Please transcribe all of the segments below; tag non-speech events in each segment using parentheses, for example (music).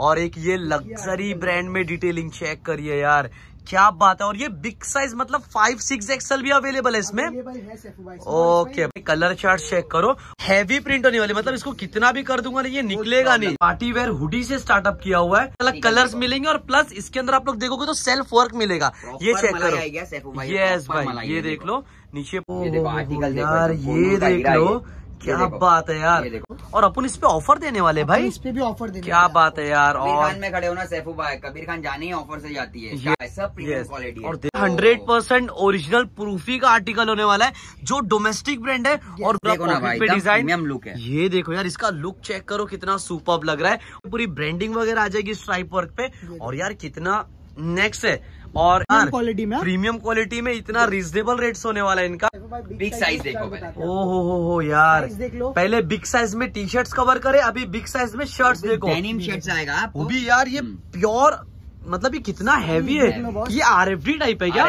और एक ये लग्जरी ब्रांड में डिटेलिंग चेक करिए यार। क्या बात है और ये बिग साइज़ मतलब फाइव सिक्स एक्सएल भी अवेलेबल है इसमें? ओके कलर चार्ट चेक करो। हैवी प्रिंट होने वाली मतलब इसको कितना भी कर दूँगा ना ये निकलेगा नहीं। पार्टी वेयर हुडी से स्टार्टअप किया हुआ है। अलग कलर्स मिलेंगे और प्लस इसके अंदर आप लोग देखोगे तो सेल्फ वर्क मिलेगा। ये चेक करो। यस भाई। ये देख लो। नीचे यार ये देख लो। क्या बात है यार। और अपन इस पे ऑफ़र देने वाले भाई। इस पे भी ऑफ़र देने क्या बात है यार और खान में खड़े हो ना सैफू भाई। कबीर खान जाने ही ऑफ़र से जाती है। ये- सब प्रीमियम क्वालिटी और हंड्रेड परसेंट ओरिजिनल प्रूफी का आर्टिकल होने वाला है जो डोमेस्टिक ब्रांड है और डिज़ाइन look है। ये देखो यार इसका लुक चेक करो कितना सुपर लग रहा है। पूरी ब्रांडिंग वगैरह आ जाएगी स्ट्राइप वर्क पे। और यार कितना नेक्स्ट है। और क्वालिटी में? प्रीमियम क्वालिटी में इतना रिजनेबल रेट्स होने वाला है इनका। बिग साइज़ देखो हैं। ओ हो हो हो यार। देख लो। पहले बिग साइज़ में टी शर्ट कवर करे अभी बिग साइज़ में शर्ट देखो। डेनिम शर्ट्स आएगा वो भी यार ये हम्म। प्योर मतलब ये कितना हैवी है। ये आर एफ़ डी टाइप है क्या?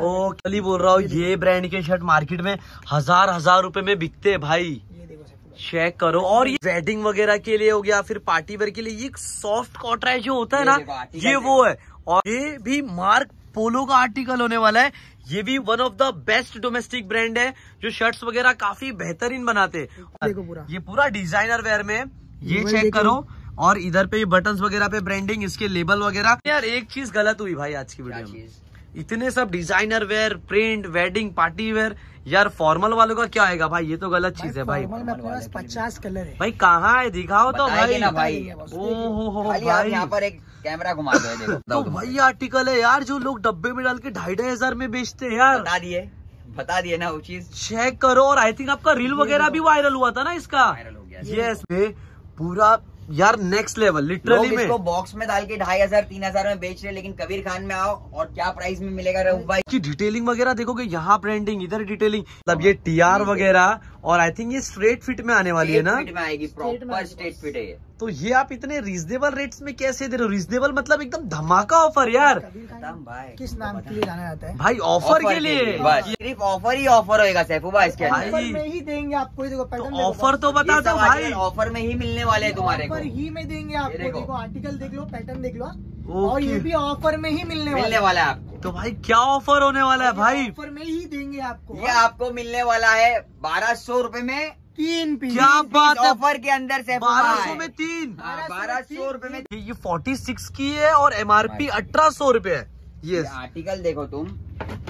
ओ कल बोल रहा हूँ ये ब्रांड के शर्ट मार्केट में हज़ार हज़ार रुपए में बिकते हैं भाई। चेक करो। और ये वेडिंग वगैरह के लिए हो गया फिर पार्टी वेयर के लिए ये सॉफ्ट कॉटराई जो होता है ना ये वो है। और ये भी मार्क पोलो का आर्टिकल होने वाला है। ये भी one of the best domestic brand है जो शर्ट्स वगैरह काफ़ी बेहतरीन बनाते हैं। देखो पूरा। ये पूरा डिज़ाइनर वेयर में है। ये चेक करो और इधर पे ये बटन्स वगैरह पे ब्रांडिंग इसके लेबल वगैरह। यार एक चीज़ गलत हुई भाई आज की वीडियो में। इतने सब designer wear print wedding party wear यार फॉर्मल वालों का क्या आएगा भाई? ये तो गलत चीज़ है भाई। पचास कलर है। भाई कहाँ है? दिखाओ तो भाई। ना भाई ओ हो हो खाली आप भाई। यहाँ पर एक कैमरा घुमा दो देखो तो। वही आर्टिकल है यार जो लोग डब्बे में डाल के ढाई ढाई हज़ार में बेचते हैं यार। बता दिए बता दिए ना वो चीज़। चेक करो और आई थिंक आपका रील वगैरह भी वायरल हुआ था ना इसका? वायरल हो गया। यस पूरा यार नेक्स्ट लेवल लिटरली में। इसको बॉक्स में डाल के ढाई हज़ार तीन हज़ार में बेच रहे लेकिन कबीर खान में आओ और क्या प्राइस में मिलेगा रऊफ भाई? की डिटेलिंग वगैरह देखोगे यहाँ ब्रांडिंग इधर डिटेलिंग मतलब ये टीआर वगैरह और आई थिंक ये स्ट्रेट फिट में आने वाली है ना? फिट में आएगी प्रॉपर स्ट्रेट फिट है ये। तो ये आप इतने रिजनेबल रेट्स में कैसे दे रहे हो? रिजनेबल मतलब एकदम धमाका ऑफ़र यार। भाई। किस नाम के लिए जाना जाता है? भाई ऑफ़र के लिए। सिर्फ़ ऑफ़र ही ऑफ़र होएगा इसके भाई, अंदर में ही देंगे आपको ये देखो पैटर्न तो ऑफ़र तो बता दो भाई। ऑफ़र में ही मिलने वाले हैं तुम्हारे को। ऑफ़र ही में देंगे आपको आर्टिकल देख लो पैटर्न देख लो ओके। और ये भी ऑफ़र में ही मिलने मिलने वाला वाला है आपको। तो भाई क्या ऑफ़र होने वाला है भाई? ऑफ़र में ही देंगे आपको ये आपको मिलने वाला है बारह सौ रुपये में तीन पीस। क्या बात है? ऑफ़र के अंदर से बारह सौ में तीन। बारह सौ रूपए में ये ये फोर्टी सिक्स की है और एमआरपी अठारह सौ रूपए है। यस आर्टिकल देखो तुम।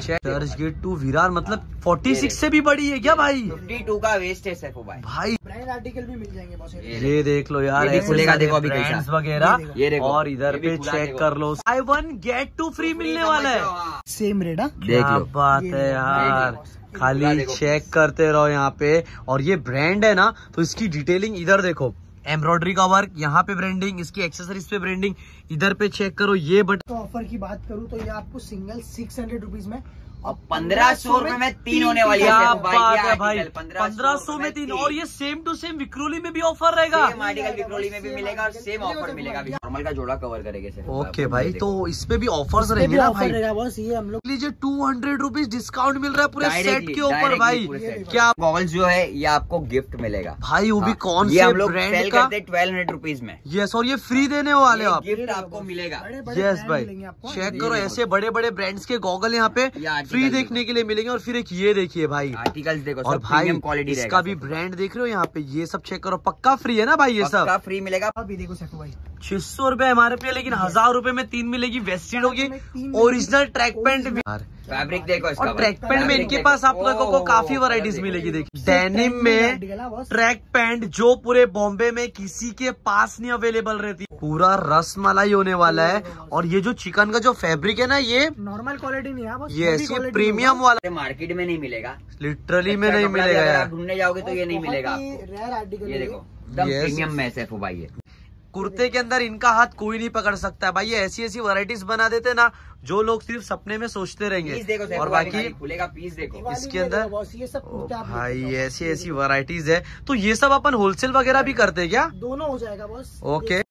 चर्च गेट टू विरार मतलब फोर्टी सिक्स से भी बड़ी है क्या भाई? फिफ्टी टू का वेस्ट है सैफू भाई। भाई। ब्रांड आर्टिकल भी मिल जाएँगे ये ये देख लो यार ये खुलेगा, देखो अभी कैसा। वगैरह। ये देखो और इधर पे चेक कर लो I one get two free मिलने वाला है। सेम रेट देख क्या लो। बात है यार। खाली चेक करते रहो यहाँ पे। और ये ब्रांड है ना तो इसकी डिटेलिंग इधर देखो। एम्ब्रॉयडरी का वर्क, यहाँ पे ब्रांडिंग, इसकी एक्सेसरीज पे ब्रांडिंग, इधर पे चेक करो, ये बट तो ऑफ़र की बात करूँ तो ये आपको सिंगल सिक्स हंड्रेड रुपीज़ में और पंद्रह सौ रुपये में तीन होने वाली है क्या भाई, पंद्रह सौ में तीन और ये सेम टू सेम विक्रोली में भी ऑफ़र रहेगा। आर्टिकल विक्रोली में भी मिलेगा और सेम ऑफ़र मिलेगा नॉर्मल का जोड़ा कवर करेंगे ओके भाई तो इसमें भी ऑफर्स रहेंगे ना भाई? बॉस ये हम लोग लीजिए टू हंड्रेड रुपीज़ डिस्काउंट मिल रहा है पूरे सेट के ऊपर भाई। क्या गॉगल्स जो है ये आपको गिफ्ट मिलेगा। भाई वो भी हाँ, कौन से हम लोग ब्रांड का? ट्वेल्व हंड्रेड रुपीज़ में। यस और ये फ्री देने वाले आप। गिफ्ट आपको मिलेगा। यस भाई। चेक करो ऐसे बड़े बड़े ब्रांड्स के गॉगल यहाँ पे। फ्री देखने के लिए मिलेंगे और फिर एक ये देखिए भाई। आर्टिकल्स देखो और भाई क्वालिटी इसका भी ब्रांड देख रहे हो यहाँ पे ये सब चेक करो पक्का फ्री है ना भाई ये सब? फ्री मिलेगा। अभी देखो भाई। छह सौ रुपये हमारे पे लेकिन हज़ार रुपये में तीन मिलेगी वेस्टेड होगी ओरिजिनल ट्रैक पेंट भी। फैब्रिक देखो इसका और ट्रैक पैंट में इनके पास आप लोगों को काफ़ी ओ, वैरायटीज मिलेगी देखिए। डेनिम में। ट्रैक पैंट जो पूरे बॉम्बे में किसी के पास नहीं अवेलेबल रहती। पूरा रस मलाई होने वाला है। और ये जो चिकन का जो फैब्रिक है ना ये नॉर्मल क्वालिटी नहीं है बॉस ये ऐसी प्रीमियम वाला मार्केट में नहीं मिलेगा। लिटरली में अच्छा नहीं मिलेगा यार। ढूँढने जाओगे तो ये नहीं मिलेगा आपको। ये देखो प्रीमियम में है सैफू भाई कुर्ते के अंदर इनका हाथ कोई नहीं पकड़ सकता है। भाई ये ऐसी ऐसी वराइटीज बना देते ना जो लोग सिर्फ़ सपने में सोचते रहेंगे। और बाकी खुलेगा पीस देखो। इसके अंदर- ये सब भाई। ऐसी ऐसी वराइटीज है। तो ये सब अपन होलसेल वगैरह भी करते हैं क्या? दोनों हो जाएगा बस okay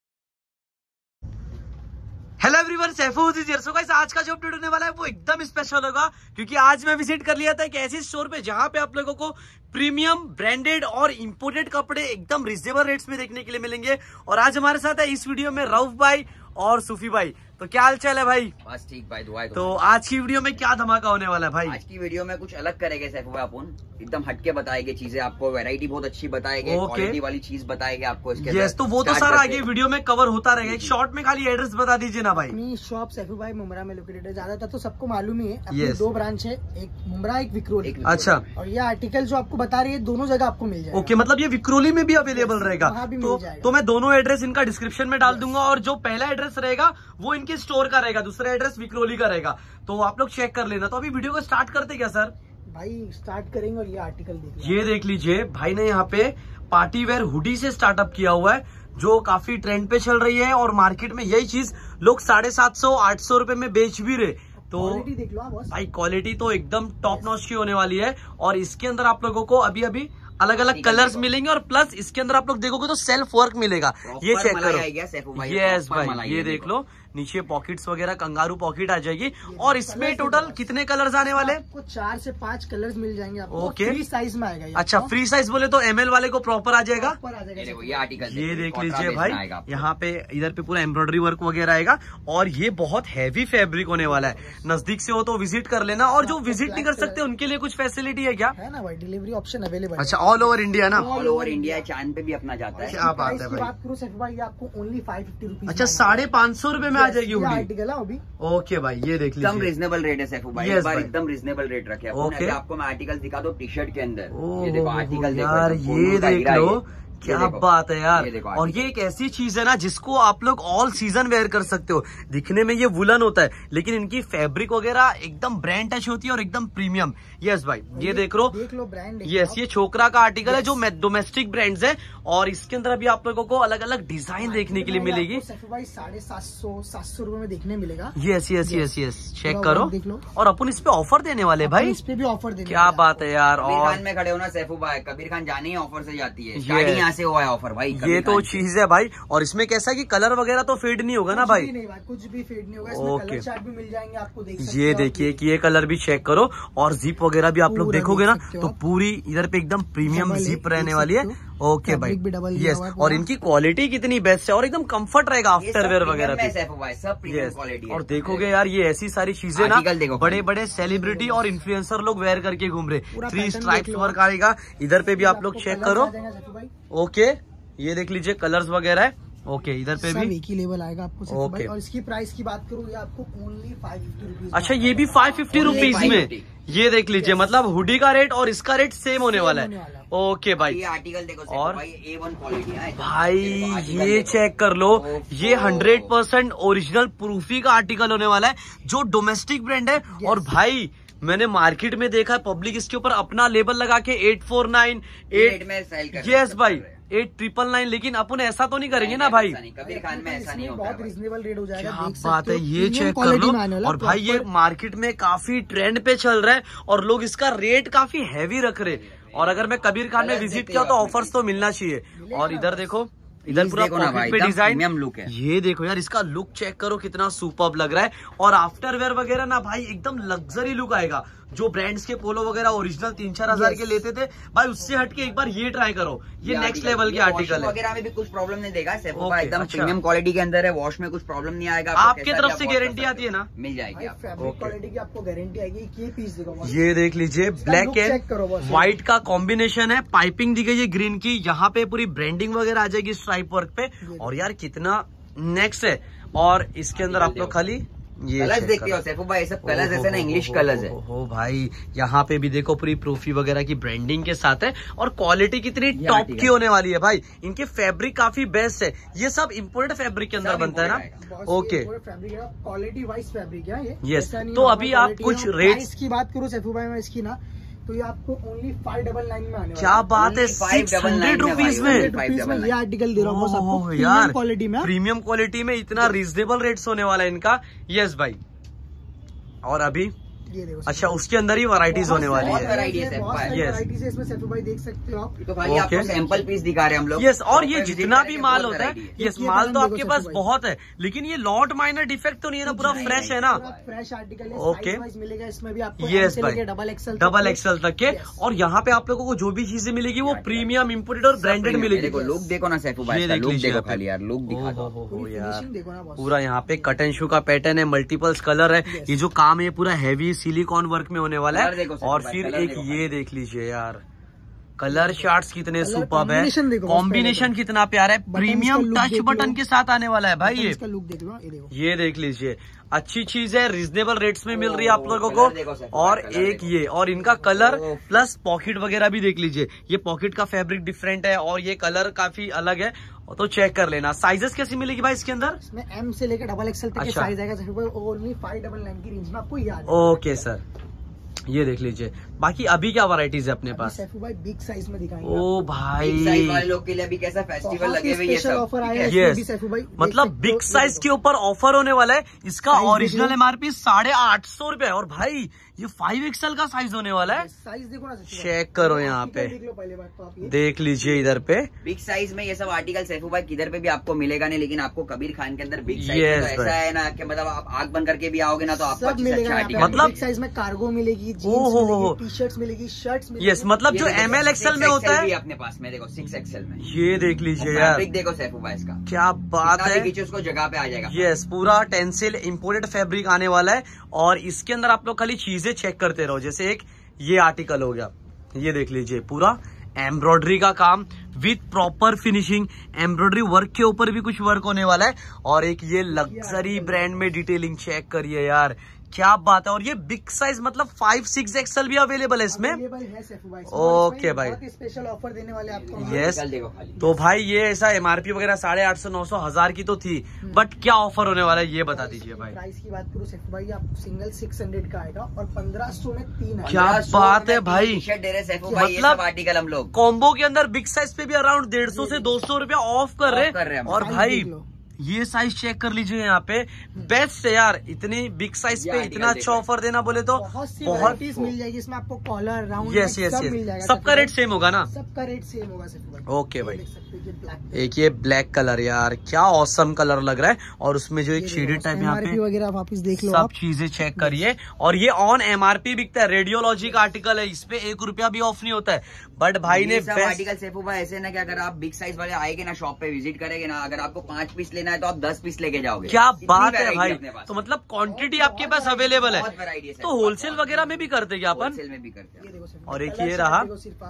hello everyone so guys आज का जो अपडेट होने वाला है, वो एकदम स्पेशल होगा, क्योंकि आज मैं विज़िट कर लिया था एक ऐसी स्टोर पे, जहाँ पे आप लोगों को प्रीमियम ब्रांडेड और इंपोर्टेड कपड़े एकदम रिजनेबल रेट्स में देखने के लिए मिलेंगे। और आज हमारे साथ है इस वीडियो में रऊफ भाई और सूफी भाई। तो क्या हाल चाल है भाई? बस ठीक भाई दुआ तो आज की वीडियो में क्या धमाका होने वाला है भाई? आज की वीडियो में कुछ अलग करेंगे सैफू भाई अपन एकदम हटके बताएँगे चीज़ें आपको वैरायटी बहुत अच्छी बताएँगे Okay. क्वालिटी वाली चीज़ बताएँगे आपको इसके यस। तो वो तो सारा आगे वीडियो में कवर होता रहेगा। एक शॉर्ट में खाली एड्रेस बता दीजिए ना भाई। अपनी शॉप सैफू भाई मुमरा में लोकेटेड है। ज़्यादातर तो सबको मालूम ही है. दो ब्रांच है एक मुमरा एक विक्रोली। एक अच्छा। और ये आर्टिकल जो आपको बता रही है दोनों जगह आपको मिल जाएगा। ओके मतलब ये विक्रोली में भी अवेलेबल रहेगा। तो तो मैं दोनों एड्रेस इनका डिस्क्रिप्शन में डाल दूँगा और जो पहला एड्रेस रहेगा वो इनके स्टोर का रहेगा? दूसरा एड्रेस विक्रोली का रहेगा। तो आप लोग चेक कर लेना। तो अभी वीडियो को स्टार्ट करते क्या सर भाई स्टार्ट करेंगे और ये आर्टिकल देख ये देख लीजिए भाई ने यहाँ पे पार्टी वेयर हुडी से स्टार्टअप किया हुआ है जो काफ़ी ट्रेंड पे चल रही है और मार्केट में यही चीज़ लोग साढ़े सात सौ आठ सौ रुपए में बेच भी रहे। तो क्वालिटी देख लो भाई क्वालिटी तो एकदम टॉप नॉच की होने वाली है और इसके अंदर आप लोगों को अभी अभी अलग अलग कलर्स मिलेंगे और प्लस इसके अंदर आप लोग देखोगे तो सेल्फ वर्क मिलेगा। ये चेक करो। यस भाई ये देख। लो। नीचे पॉकेट्स वगैरह कंगारू पॉकेट आ जाएगी। और इसमें टोटल कितने कलर्स आने वाले आपको चार से पाँच कलर्स मिल जाएँगे आपको। Okay. फ्री साइज़ में आएगा अच्छा फ्री साइज़ बोले तो एमएल वाले को प्रॉपर आ जाएगा? ये देखो सैफू ये भाई। आर्टिकल ये देख लीजिए भाई। यहाँ पे इधर पे पूरा एम्ब्रॉयडरी वर्क वगैरह आएगा और ये बहुत हैवी फेब्रिक होने वाला है। नज़दीक से हो तो विज़िट कर लेना और जो विज़िट नहीं कर सकते उनके लिए कुछ फैसिलिटी है क्या? है ना भाई डिलीवरी ऑप्शन अवेलेबल अच्छा ऑल ओवर इंडिया ना? ऑल ओवर इंडिया चाँद पे भी अपना जाता है। क्या बात है भाई। आपको ओनली फाइव फिफ्टी अच्छा साढ़े पाँच सौ रुपये में आ जाएगी हुडी आर्टिकल है अभी ओके भाई ये देख एकदम लीजिए। रिजनेबल रेट है सैफू भाई। Yes। एकदम रीजनेबल रेट रखे। Okay Okay. आपको मैं आर्टिकल दिखा दो टी शर्ट के अंदर। ये देखो आर्टिकल देखो यार ये देख लो। क्या बात है यार। ये देखो और ये एक ऐसी चीज़ है ना जिसको आप लोग ऑल सीज़न वेयर कर सकते हो। दिखने में ये वुलन होता है लेकिन इनकी फैब्रिक वगैरह एकदम ब्रांड टच होती है और एकदम प्रीमियम यस भाई ये देख लो। देख लो ब्रांड यस ये छोकरा का आर्टिकल है जो डोमेस्टिक ब्रांड्स है। और इसके अंदर अभी आप लोगों को अलग अलग डिज़ाइन देखने के लिए मिलेगी। सैफू भाई साढ़े सात सौ सात सौ रुपये में देखने मिलेगा। Yes yes yes yes check करो। देख लो। और अपन इस पे ऑफ़र देने वाले भाई। इस पे भी ऑफ़र देने क्या बात है यार और में खड़े होना सैफू भाई। कबीर खान जाने ही ऑफ़र से जाती है। यहाँ से हुआ है ऑफ़र भाई ये तो चीज़ है भाई और इसमें कैसा है कि कलर वगैरह तो फेड नहीं होगा ना भाई? नहीं भाई कुछ भी फेड नहीं होगा ओके कलर भी मिल जाएँगे आपको देख ये देखिए कि ये कलर भी चेक करो और जीप वगैरह भी आप लोग देखोगे ना तो पूरी इधर पे एकदम प्रीमियम जिप रहने वाली है। ओके भाई भी डबल यस और इनकी क्वालिटी कितनी बेस्ट है? और एकदम कंफर्ट रहेगा आफ्टर वेयर वगैरह और देखोगे यार ये ऐसी सारी चीज़ें ना बड़े बड़े सेलिब्रिटी और इन्फ्लुएंसर लोग वेयर करके घूम रहे थ्री स्ट्राइक स्ट्राइप्स वर्क आएगा। इधर पे भी आप लोग चेक करो। ओके ये देख लीजिए कलर्स वगैरह है। ओके इधर पे भी? एक ही लेवल आएगा आपको Okay. और इसकी प्राइस की बात करूँ आपको ओनली फाइव फिफ्टी रुपीज़ अच्छा ये भी फाइव फिफ्टी रुपीज़ में? ये देख लीजिए मतलब हुडी का रेट और इसका रेट सेम होने वाला होने है वाला है। ओके भाई ये आर्टिकल देखो और? भाई ए वन क्वालिटी है। भाई ये चेक कर लो। ये हंड्रेड परसेंट ओरिजिनल प्रूफी का आर्टिकल होने वाला है जो डोमेस्टिक ब्रांड है। और भाई मैंने मार्केट में देखा है पब्लिक इसके ऊपर अपना लेबल लगा के एट फोर नाइन एट में सेल यस भाई एट ट्रिपल नाइन लेकिन अपन ऐसा तो नहीं करेंगे ना भाई? कबीर खान में ऐसा नहीं बहुत। रिजनेबल रेट हो जाएगा बात है ये चेक कर लो। और भाई ये मार्केट में काफ़ी ट्रेंड पे चल रहा है और लोग इसका रेट काफ़ी हैवी रख रहे और अगर मैं कबीर खान में विज़िट किया तो ऑफर्स तो मिलना चाहिए। और इधर देखो इधर पूरा पे डिज़ाइन लुक है। ये देखो यार इसका लुक चेक करो कितना सुपर लग रहा है। और आफ्टर वेयर वगैरह ना भाई एकदम लग्जरी लुक आएगा। जो ब्रांड्स के पोलो वगैरह ओरिजिनल तीन चार हज़ार के लेते थे भाई उससे हटके एक बार ये ट्राई करो। ये नेक्स्ट लेवल के आर्टिकल वगैरह में भी कुछ प्रॉब्लम नहीं देगा एकदम अच्छा। प्रीमियम क्वालिटी के अंदर है वॉश में कुछ प्रॉब्लम नहीं आएगा आपकी तरफ़ से गारंटी आती है ना? मिल जाएगी आपको। क्वालिटी की आपको गारंटी आएगी ये पीस देखो ये देख लीजिए ब्लैक एंड। व्हाइट का कॉम्बिनेशन है पाइपिंग दी गई है ग्रीन की यहाँ पे पूरी ब्रांडिंग वगैरह आ जाएगी स्ट्राइप वर्क पे। और यार कितना नेक्स्ट है। और इसके अंदर आप लोग खाली कलर्स देखते हो सैफू भाई सब कलर्स ऐसे ना इंग्लिश कलर्स है। भाई यहाँ पे भी देखो पूरी प्रूफी वगैरह की ब्रांडिंग के साथ है और क्वालिटी कितनी टॉप की होने वाली है भाई। इनके फैब्रिक काफ़ी बेस्ट है। ये सब इम्पोर्टेड फैब्रिक के अंदर बनता है ना? ओके क्वालिटी वाइज फैब्रिक है ये। तो अभी आप कुछ price की बात करूँ सैफू भाई मैं इसकी ना तो ये आपको ओनली फाइव डबल नाइन में आने क्या बात है फाइव डबल सिक्स हंड्रेड में रुपीज़ में। ये आर्टिकल दे रहा हूँ आपको यार क्वालिटी में। प्रीमियम क्वालिटी में इतना रिजनेबल रेट होने वाला है इनका। यस भाई। और अभी ये देखो अच्छा उसके अंदर ही वराइटीज होने वाली है। इसमें सैफू भाई देख सकते हो आप। तो भाई आपको सैंपल पीस दिखा रहे हैं हम लोग। यस और ये जितना भी माल होता है यस ये माल तो आपके पास बहुत है लेकिन ये लॉट माइनर डिफेक्ट तो नहीं है ना पूरा फ्रेश है ना? फ्रेश आर्टिकल वाइज मिलेगा इसमें भी आपको भाई। डबल एक्सएल डबल एक्सएल तक के। और यहाँ पे आप लोगों को जो भी चीज़ें मिलेगी वो प्रीमियम इम्पोर्टेड और ब्रांडेड मिलेगी। लुक देखो ना सैफू भाई देख लुक लीजिए देखो खाली यार लुक दिखा दो। यार। फिनिशिंग देखो ना बॉस पूरा यहाँ पे कट एंड शू का पैटर्न है मल्टीपल्स कलर है। ये जो काम है पूरा हैवी सिलिकॉन वर्क में होने वाला है। और फिर एक ये देख लीजिए यार। कलर शार्ट कितने सुपर है। कॉम्बिनेशन कितना प्यारा है। प्रीमियम टच बटन के साथ आने वाला है भाई ये। इसका लुक देख लो ये देखो। ये देख लीजिए। अच्छी चीज़ है रिजनेबल रेट्स में मिल रही है आप लोगों को। और एक ये और इनका कलर प्लस पॉकेट वगैरह भी देख लीजिए। ये पॉकेट का फैब्रिक डिफरेंट है और ये कलर काफ़ी अलग है। तो चेक कर लेना। साइजेस कैसी मिलेगी भाई इसके अंदर? इसमें एम से लेकर डबल एक्सएल तक के अच्छा। साइज़ आएगा ओनली फाइव डबल नाइन की रेंज में आपको याद ओके सर ये देख लीजिए। बाकी अभी क्या वैरायटीज है अपने पास? सैफू भाई बिग साइज़ में दिखाएँगे ओ बिग वाले भाई लोग के लिए अभी कैसा फेस्टिवल लगे हुए आया है? है। भाई। देख मतलब बिग साइज़ के ऊपर ऑफ़र होने वाला है। इसका original M original P MRP साढ़े आठ सौ रूपए और भाई ये फाइव एक्सएल का साइज़ होने वाला है। साइज़ देखो ना चेक करो यहाँ पे। देख लो पहले बात तो आप ये। देख लीजिए इधर पे। बिग साइज़ में ये सब आर्टिकल सैफू भाई किधर पे भी आपको मिलेगा नहीं लेकिन आपको कबीर खान के अंदर बिग साइज़ Yes, तो ऐसा है ना कि मतलब आप आग बंद करके भी आओगे ना तो आपको मतलब- साइज़ में कार्गो मिलेगी ओ हो हो हो। टी शर्ट मिलेगी शर्ट्स मिलेगी। यस मतलब जो एम एल एक्सएल में होता है। अपने पास में देखो सिक्स एक्सएल में। ये देख लीजिए यार। देखो सैफू भाई इसका। क्या बात है। उसको जगह पे आ जाएगा। यस पूरा टेंसिल इम्पोर्टेड फेब्रिक आने वाला है। और इसके अंदर आप लोग खाली चीज़ें चेक करते रहो। जैसे एक ये आर्टिकल हो गया। ये देख लीजिए पूरा। एम्ब्रॉयडरी का काम with proper finishing embroidery work के ऊपर भी कुछ वर्क होने वाला है। और एक ये लग्जरी ब्रांड में डिटेलिंग चेक करिए यार। क्या बात है? और ये बिग साइज़ मतलब फाइव सिक्स एक्सएल भी अवेलेबल है इसमें। है ओके भाई। स्पेशल ऑफ़र देने वाले आपको। खाली तो भाई ये ऐसा एमआरपी वगैरह साढ़े आठ सौ नौ सौ हज़ार की तो थी। बट क्या ऑफ़र होने वाला है ये बता दीजिए भाई। प्राइस की बात करूँ सैफू भाई आप सिंगल सिक्स हंड्रेड का आएगा और पंद्रह सौ में तीन क्या बात है भाई। मतलब- आर्टिकल हम लोग। कॉम्बो के अंदर बिग साइज़ पे भी अराउंड डेढ़ सौ से दो सौ रूपया ऑफ़ कर रहे हैं। और भाई। ये साइज़ चेक कर लीजिए यहाँ पे। बेस्ट है यार इतनी बिग साइज़ पे इतना अच्छा ऑफ़र देना बोले तो बहुत सी बहुत वैरायटीज मिल जाएगी इसमें आपको collar round yes yes yes सबका रेट सेम होगा ना? सबका रेट सेम होगा ओके भाई। एक ये ब्लैक कलर यार क्या औसम कलर लग रहा है। और उसमें जो एक ये शेडेड टाइप यहाँ पे वगैरह वापस देख लो सब चीज़ें चेक करिए। और ये ऑन एमआरपी बिकता है रेडियोलॉजी का आर्टिकल है इसपे एक रुपया भी ऑफ़ नहीं होता है। बट भाई ने आर्टिकल सैफू भाई ऐसे ना कि अगर आप बिग साइज़ वाले आएँगे ना शॉप पे विज़िट करेंगे ना अगर आपको पाँच पीस लेना है तो आप दस पीस लेके जाओगे। क्या बात है भाई। तो मतलब क्वांटिटी आपके पास अवेलेबल है। है तो होलसेल वगैरह में भी करते क्या अपन? होलसेल में भी करते हैं। और एक ये रहा।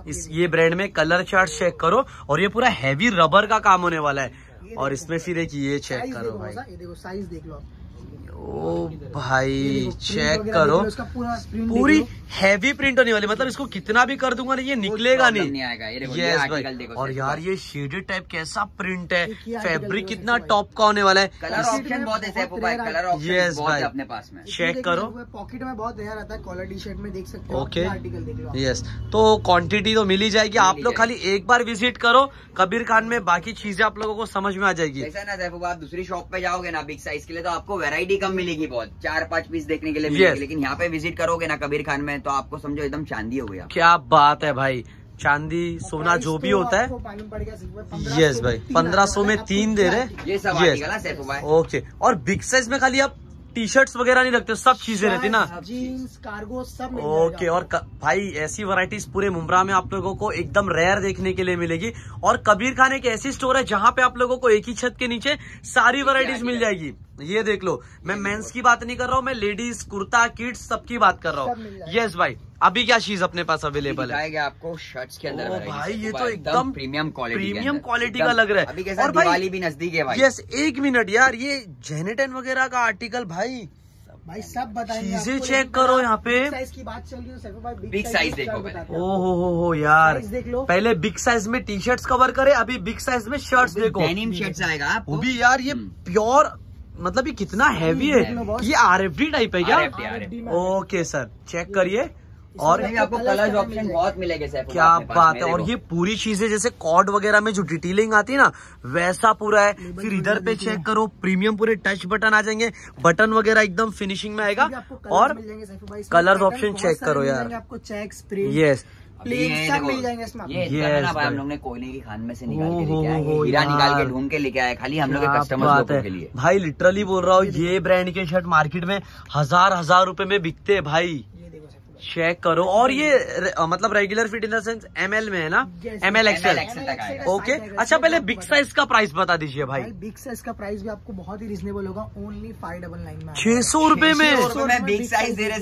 इस ये ये ब्रांड में कलर चार्ट चेक करो और ये पूरा हैवी रबर का काम होने वाला है। और इसमें फिर एक ये चेक करो भाई। देखो साइज़ देख लो आप। ओ भाई चेक करो। पूरा हैवी प्रिंट होने वाली मतलब इसको कितना भी कर दूँगा ना ये निकलेगा नहीं। नहीं आएगा। ये देखो, ये Yes article भाई। और यार ये शेडेड टाइप कैसा प्रिंट है? फैब्रिक कितना टॉप का होने वाला है। कलर ऑप्शन बहुत है भाई कलर ऑप्शन बहुत भाई। अपने पास में। चेक करो। पॉकेट में बहुत रेयर आता है कॉलर टी शर्ट में देख सकते हो ओके आर्टिकल। यस तो क्वांटिटी तो मिल ही जाएगी। आप लोग खाली एक बार विज़िट करो। कबीर खान में बाकी चीज़ें आप लोगों को समझ में आ जाएगी। जैसा ना आप दूसरी शॉप पे जाओगे ना बिग साइज़ के लिए तो आपको वैरायटी कम मिलेगी बहुत। चार पाँच पीस देखने के लिए Yes. मिलेगी लेकिन यहाँ पे विज़िट करोगे ना कबीर खान में तो आपको समझो एकदम चांदी हो गया। क्या बात है भाई। चांदी सोना जो तो भी होता है। मालूम भाई, 1500 यस में भाई तीन पंद्रह सौ में तीन दे रहे ये सब Yes. ओके और बिग साइज़ में खाली आप टी शर्ट्स वगैरह नहीं रखते सब चीज़ें रहती ना। जीन्स कार्गो सब मिल ओके और क- भाई ऐसी वैरायटीज पूरे मुमरा में आप लोगों को एकदम रेयर देखने के लिए मिलेगी। और कबीर खान एक ऐसी स्टोर है जहाँ पे आप लोगों को एक ही छत के नीचे सारी वैरायटीज मिल जाएगी। ये देख लो मैं मेंस की बात नहीं कर रहा हूँ मैं लेडीज़ कुर्ता किड्स सबकी बात कर रहा हूँ। यस भाई अभी क्या चीज़ अपने पास अवेलेबल है? आपको शर्ट्स के अंदर ओ भाई, ये तो एकदम प्रीमियम क्वालिटी प्रीमियम क्वालिटी का लग रहा है। अभी कैसा और भाई- दिवाली भी नज़दीक है भाई। यस एक मिनट यार ये जेनेटन वगैरह का आर्टिकल भाई। भाई सब बताएँगे चीज़ें चेक करो यहाँ पे। बिग साइज़ की बात चल रही है बिग साइज़ देखो ओ हो। हो हो यार। देख लो। पहले बिग साइज़ में टी शर्ट्स कवर करे अभी बिग साइज़ में शर्ट्स देखो। डेनिम शर्ट्स आएगा आपको। वो भी यार ये हम्म। प्योर मतलब ये कितना हैवी है। ये आर एफ़ डी टाइप है क्या? ओके सर चेक करिए। और आपको कलर ऑप्शन बहुत मिलेंगे सर क्या बात है। और ये पूरी चीज़ें जैसे कॉर्ड वगैरह में जो डिटेलिंग आती है ना वैसा पूरा है। फिर इधर पे चेक करो प्रीमियम पूरे टच बटन आ जाएँगे। बटन वगैरह एकदम फिनिशिंग में आएगा। और कलर ऑप्शन सारे करो यार। आपको प्रिंट यस प्लेन ये मिल जाएँगे इसमें। ये Yes, ना भाई हम लोग ने कोयले की खान में से निकाल के लेके आए हीरा निकाल के ढूंढ के लेके आए खाली हम लोग के क्या कस्टमर्स बात लोगों है। के लिए। भाई लिटरली बोल रहा हूँ ये ब्रांड के शर्ट मार्केट में हज़ार हज़ार रूपए में बिकते हैं भाई। चेक करो। और ये रे- मतलब regular fit in the sense ML में है ना? एम एल एक्सएल XL तक आएगा। ओके अच्छा पहले बिग साइज़ का प्राइस बता दीजिए भाई। भाई बिग साइज़ का प्राइस भी आपको बहुत ही रिजनेबल होगा। ओनली फाइव डबल नाइन में छह सौ रुपए में। 600 रुपए में बिग साइज़ दे रहे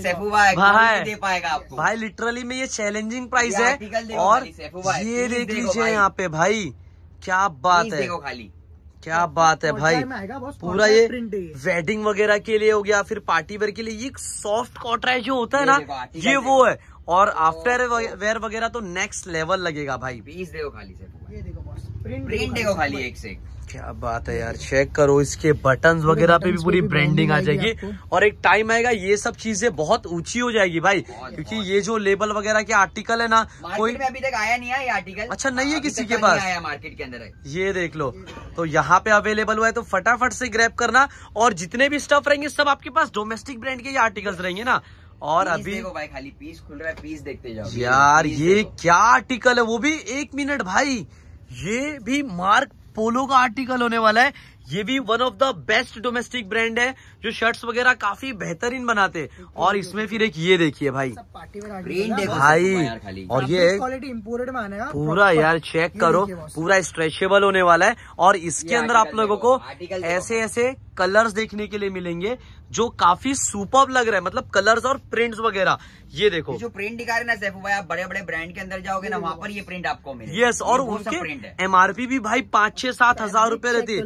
भाई दे पाएगा आपको। भाई लिटरली में ये चैलेंजिंग प्राइस है। और ये देख लीजिए यहाँ पे भाई क्या बात है। देखो खाली। क्या बात है भाई। बॉस पूरा ये। वेडिंग वगैरह के लिए हो गया फिर पार्टी वेयर के लिए ये सॉफ्ट कॉटराइज जो होता है ना ये वो है। और आफ्टर वेयर वगैरह तो नेक्स्ट लेवल लगेगा भाई। पीस देखो खाली से ये देखो बॉस प्रिंट देखो खाली एक से क्या बात है यार चेक करो इसके बटन्स वगैरह पे भी पूरी ब्रांडिंग आ जाएगी। और एक टाइम आएगा ये सब चीज़ें बहुत ऊँची हो जाएगी भाई बहुत, क्योंकि बहुत। ये जो लेबल वगैरह के आर्टिकल है ना कोई में अभी तक आया नहीं है ये आर्टिकल अच्छा, नहीं है किसी के पास? आया मार्केट के अंदर है। ये देख लो तो यहाँ पे अवेलेबल हुआ है तो फटाफट से ग्रैब करना। और जितने भी स्टफ़ रहेंगे सब आपके पास डोमेस्टिक ब्रांड के ये आर्टिकल्स रहेंगे ना। और अभी देखो भाई खाली पीस खुल रहा है पीस देखते जाओ। यार ये क्या आर्टिकल है वो भी एक मिनट भाई। ये भी मार्क पोलो का आर्टिकल होने वाला है। ये भी one of the best domestic brand है जो शर्ट्स वगैरह काफ़ी बेहतरीन बनाते हैं। और इसमें फिर एक ये देखिए भाई। भाई और ये क्वालिटी इंपोर्टेड में आने पूरा यार चेक करो पूरा स्ट्रेचेबल होने वाला है। और इसके अंदर आप लोगों को ऐसे ऐसे कलर्स देखने के लिए मिलेंगे। जो काफ़ी सुपर लग रहा है मतलब कलर्स और प्रिंट्स वगैरह। ये देखो। ये जो प्रिंट दिखा रहे ना सैफू भाई आप बड़े बड़े ब्रांड के अंदर जाओगे ना वहाँ पर ये प्रिंट आपको मिलेगा। यस और उनके एमआरपी भी भाई पाँच छह सात हज़ार रूपए रहती है।